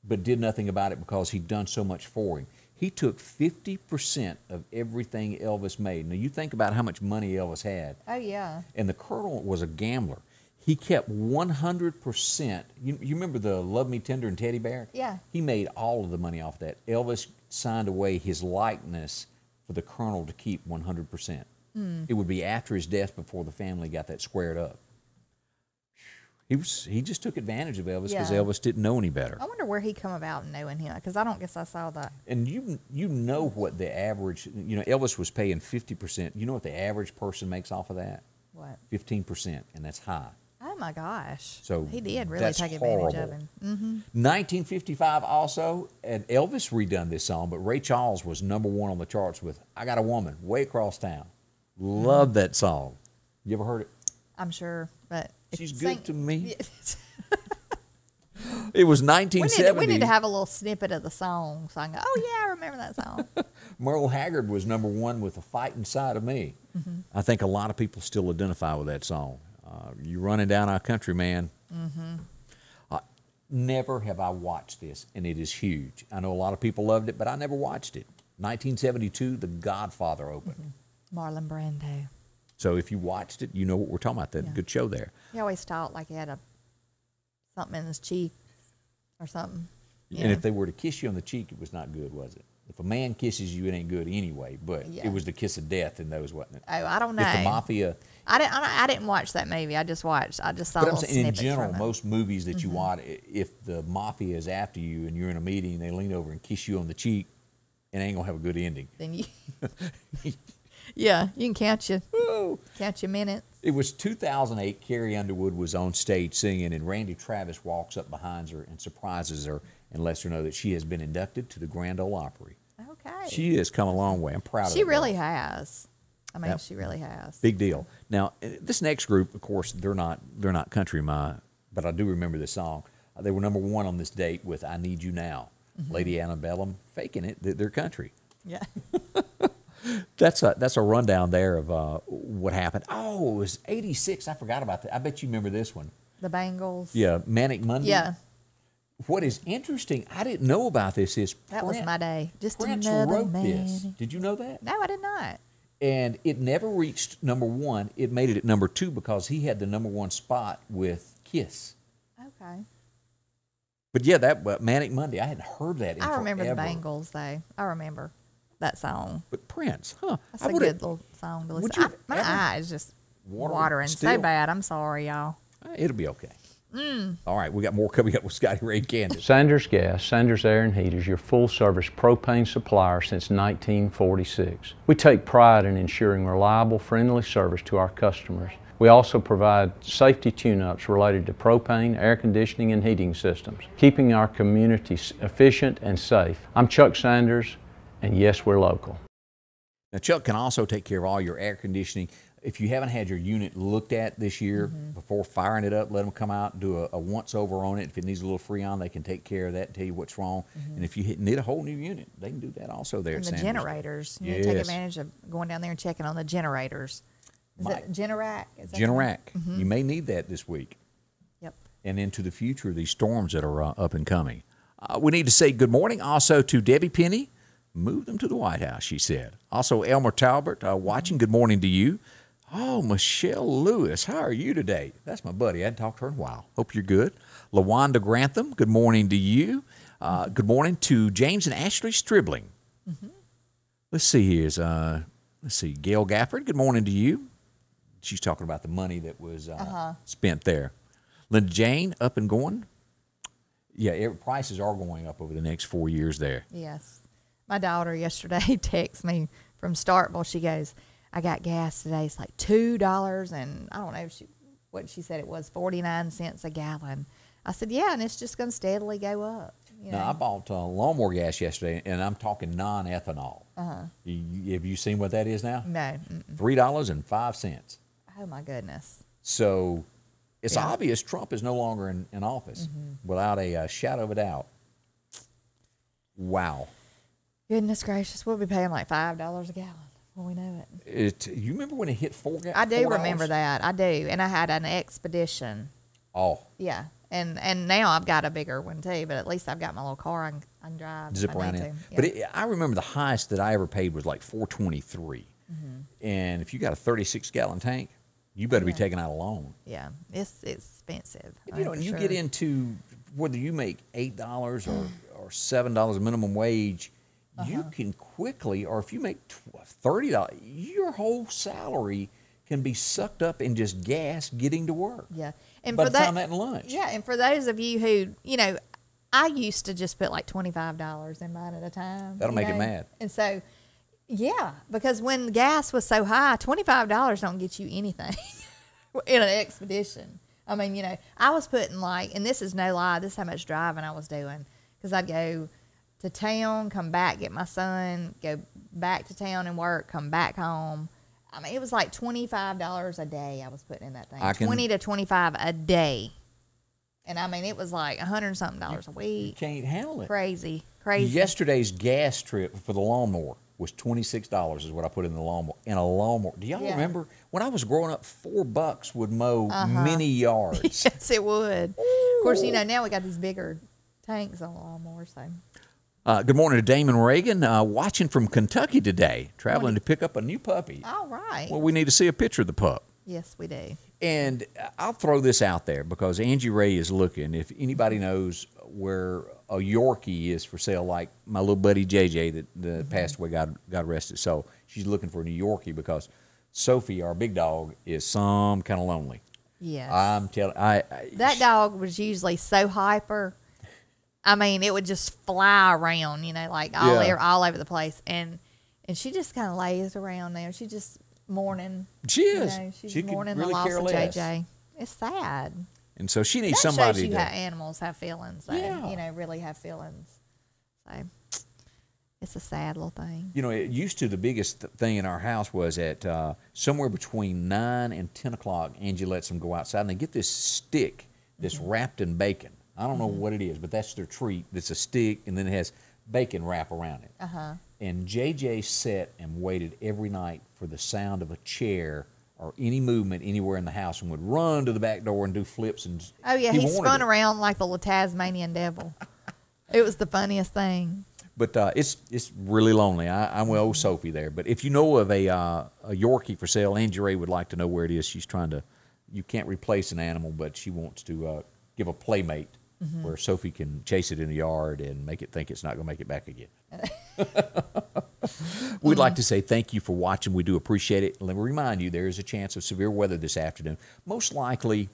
but did nothing about it because he'd done so much for him. He took 50% of everything Elvis made. Now you think about how much money Elvis had Oh yeah. and the colonel was a gambler. He kept 100%. You, you remember the Love Me Tender and Teddy Bear? Yeah. He made all of the money off that. Elvis signed away his likeness for the colonel to keep 100%. Hmm. It would be after his death before the family got that squared up. He was he just took advantage of Elvis because Yeah. Elvis didn't know any better. I wonder where he come about knowing him because I don't guess I saw that. And you you know what the average you know Elvis was paying 50%. You know what the average person makes off of that? What? 15%, and that's high. Oh my gosh. So he did really take advantage of him. Mm-hmm. 1955 also, and Elvis redone this song, but Ray Charles was number one on the charts with "I Got a Woman" way across town. Love that song. You ever heard it? I'm sure, but She's good to me. It was we, need, 1970. we need to have a little snippet of the song so I go, oh yeah, I remember that song. <laughs> Merle Haggard was number one with "The Fightin' Side of Me." Mm-hmm. I think a lot of people still identify with that song. Uh, you running down our country, man. Mm-hmm. Uh, never have I watched this, and it is huge. I know a lot of people loved it, but I never watched it. 1972, The Godfather opened. Marlon Brando. So if you watched it, you know what we're talking about. That Yeah. good show there. He always talked like he had a something in his cheek or something. And if they were to kiss you on the cheek, it was not good, was it? If a man kisses you, it ain't good anyway. But Yeah. it was the kiss of death in those, wasn't it? Oh, I don't know. If the mafia, I didn't. I, I didn't watch that movie. I just watched. I just saw but I'm saying in general, most movies that Mm-hmm. you watch, if the mafia is after you and you're in a meeting, and they lean over and kiss you on the cheek, it ain't gonna have a good ending. Then you. <laughs> <laughs> yeah, you can count your Oh, count your minutes. It was 2008. Carrie Underwood was on stage singing, and Randy Travis walks up behind her and surprises her and lets her know that she has been inducted to the Grand Ole Opry. Okay. She has come a long way. I'm proud of She her. really has. I mean, Yep. she really has. Big deal. Now, uh, this next group, of course, they're not they're not country, my, but I do remember this song. Uh, They were number one on this date with "I Need You Now." Lady Antebellum faking it. that They're country. Yeah. <laughs> That's a that's a rundown there of uh, what happened. Oh, it was '86. I forgot about that. I bet you remember this one. The Bangles. Yeah, Manic Monday. Yeah. What is interesting, I didn't know about this. Is That was my day. Just Prince wrote man. this. Did you know that? No, I did not. and it never reached number one. It made it at number two because he had the number one spot with Kiss. Okay. But yeah, that Manic Monday, I hadn't heard that. In I remember forever. the Bangles though. I remember that song. But Prince, huh? That's I a would've- good little song to listen. would you I, my eye is just Water- watering so bad. I'm sorry, y'all. Uh, It'll be okay. Mm. All right, we got more coming up with Scotty Ray and Candace. Sanders Gas, Sanders Air and Heat is your full service propane supplier since 1946. We take pride in ensuring reliable, friendly service to our customers. We also provide safety tune ups related to propane, air conditioning, and heating systems, keeping our communities efficient and safe. I'm Chuck Sanders, and yes, we're local. Now, Chuck can also take care of all your air conditioning. If you haven't had your unit looked at this year Mm-hmm. before firing it up, let them come out do a, a once over on it. If it needs a little freon, they can take care of that and tell you what's wrong. And if you hit, need a whole new unit, they can do that also there. And at the Sanders. generators. You need to take advantage of going down there and checking on the generators. Is Mike. it Generac? Is that Generac. Mm-hmm. You may need that this week Yep. and into the future, these storms that are uh, up and coming. Uh, we need to say good morning also to Debbie Penny. Move them to the White House, she said. Also, Elmer Talbert uh, watching. Good morning to you. Oh, Michelle Lewis, how are you today? That's my buddy. I hadn't talked to her in a while. Hope you're good. LaWanda Grantham, good morning to you. Uh, good morning to James and Ashley Stribling. Let's see here's uh, let's see Gail Gafford. Good morning to you. She's talking about the money that was uh, spent there. Linda Jane up and going. Yeah, it, prices are going up over the next four years there. Yes. My daughter yesterday <laughs> texted me from Starkville. She goes, I got gas today. It's like two dollars and I don't know if she, what she said it was, forty nine cents a gallon. I said, Yeah, and it's just gonna steadily go up. You know? Now I bought uh, lawnmower gas yesterday, and I'm talking non-ethanol. Uh-huh. You, have you seen what that is now? no. Mm-mm. Three dollars and five cents. Oh my goodness. So it's Yeah. Mm-hmm. obvious Trump is no longer in, in office, without a uh, shadow of a doubt. Wow. Goodness gracious, we'll be paying like five dollars a gallon when we know it. It. You remember when it hit four? Ga- I do $4? remember that. I do. And I had an expedition. Oh, Yeah. And and now I've got a bigger one too, but at least I've got my little car I can, I can drive. zip around in. to. But it, I remember the highest that I ever paid was like four twenty Mm-hmm. and if you got a thirty six gallon tank, you better be taking out a loan. yeah, it's it's expensive. You know, and for you sure. get into whether you make eight dollars or <clears throat> or seven dollars minimum wage, you Uh-huh. can quickly, or if you make tw- thirty dollars, your whole salary can be sucked up in just gas getting to work. Yeah, and By for the that, time that lunch. yeah, and for those of you who you know, I used to just put like twenty five dollars in mine at a time. That'll you make it mad. And so, yeah, because when gas was so high, twenty five dollars don't get you anything <laughs> in an expedition. I mean, you know, I was putting like, and this is no lie, this is how much driving I was doing because I'd go to town, come back, get my son, go back to town and work, come back home. I mean, it was like twenty five dollars a day I was putting in that thing. I can- Twenty to twenty five a day, and I mean, it was like a hundred and something dollars a You week. can't handle it. Crazy, crazy. Yesterday's gas trip for the lawnmower was twenty six dollars. Is what I put in the lawnmower. In a lawnmower. Do y'all Yeah. remember when I was growing up? Four bucks would mow uh-huh. many <laughs> yards. yes, it would. Of course, you know now we got these bigger tanks on the lawnmower, so Uh, good morning to Damon Reagan, uh, watching from Kentucky today, traveling to pick up a new puppy. all right. Well, we need to see a picture of the pup. yes, we do. And I'll throw this out there because Angie Ray is looking. If anybody knows where a Yorkie is for sale, like my little buddy JJ that, that passed away, God, God rest his soul, she's looking for a new Yorkie because Sophie, our big dog, is some kind of lonely. Yes. I'm telling I, I that dog was usually so hyper. I mean, it would just fly around, you know, like all Yeah. over, all over the place, and and she just kind of lays around there. She just mourning. She you is. know, she's She mourning really the loss of less. JJ. It's sad. And so she needs that somebody shows you to. how animals have feelings. Though, Yeah. You know, really have feelings. So it's a sad little thing. You know, it used to the biggest th- thing in our house was at uh, somewhere between nine and ten o'clock. Angie lets them go outside and they get this stick that's Mm-hmm. wrapped in bacon. I don't know what it is, but that's their treat. It's a stick and then it has bacon wrap around it. Uh huh. And JJ sat and waited every night for the sound of a chair or any movement anywhere in the house and would run to the back door and do flips and. Oh yeah, he, wanted spun it. around like the Tasmanian devil. <laughs> it was the funniest thing. But uh, it's it's really lonely. I, I'm with old Sophie there. But if you know of a uh, a Yorkie for sale, Angie Ray would like to know where it is. She's trying to. You can't replace an animal, but she wants to uh, give a playmate Mm-hmm. where Sophie can chase it in the yard and make it think it's not going to make it back again. <laughs> We'd like to say thank you for watching. We do appreciate it. Let me remind you, there is a chance of severe weather this afternoon. Most likely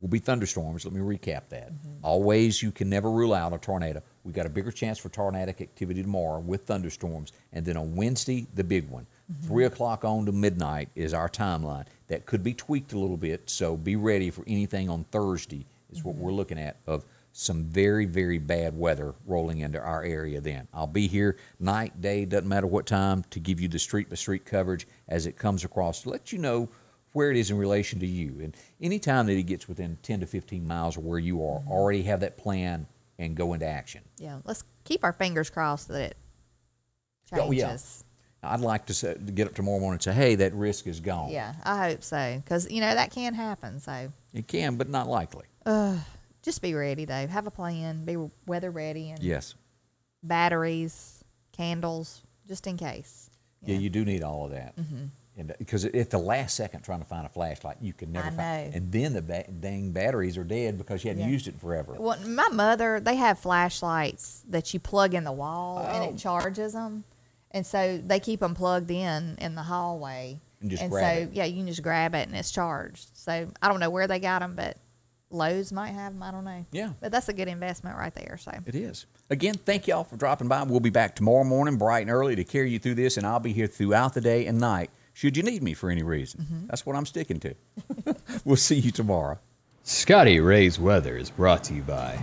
will be thunderstorms. Let me recap that. Mm-hmm. Always, you can never rule out a tornado. We got a bigger chance for tornadic activity tomorrow with thunderstorms, and then on Wednesday, the big one. Mm-hmm. Three o'clock on to midnight is our timeline. That could be tweaked a little bit, so be ready for anything on Thursday. Is what we're looking at of some very very bad weather rolling into our area. Then I'll be here night, day, doesn't matter what time, to give you the street by street coverage as it comes across to let you know where it is in relation to you. And anytime that it gets within 10 to 15 miles of where you are, mm-hmm. already have that plan and go into action. Yeah, let's keep our fingers crossed that it changes. Oh, yeah. I'd like to, say, to get up tomorrow morning and say, hey, that risk is gone. Yeah, I hope so because you know that can happen. So It can, but not likely. Uh, just be ready though. Have a plan. Be weather ready and Yes. batteries, candles, just in case. Yeah, you do need all of that. Mm-hmm. And uh, because at the last second trying to find a flashlight, you can never I find. know. And then the ba- dang batteries are dead because you hadn't Yeah. used it forever. Well, my mother, they have flashlights that you plug in the wall and Oh. it charges them, and so they keep them plugged in in the hallway. And just and grab so it. yeah, you can just grab it and it's charged. So I don't know where they got them, but Lowe's might have them. I don't know. Yeah. but that's a good investment right there. So It is. Again, thank y'all for dropping by. We'll be back tomorrow morning, bright and early, to carry you through this, and I'll be here throughout the day and night should you need me for any reason. Mm-hmm. That's what I'm sticking to. <laughs> we'll see you tomorrow. Scotty Ray's Weather is brought to you by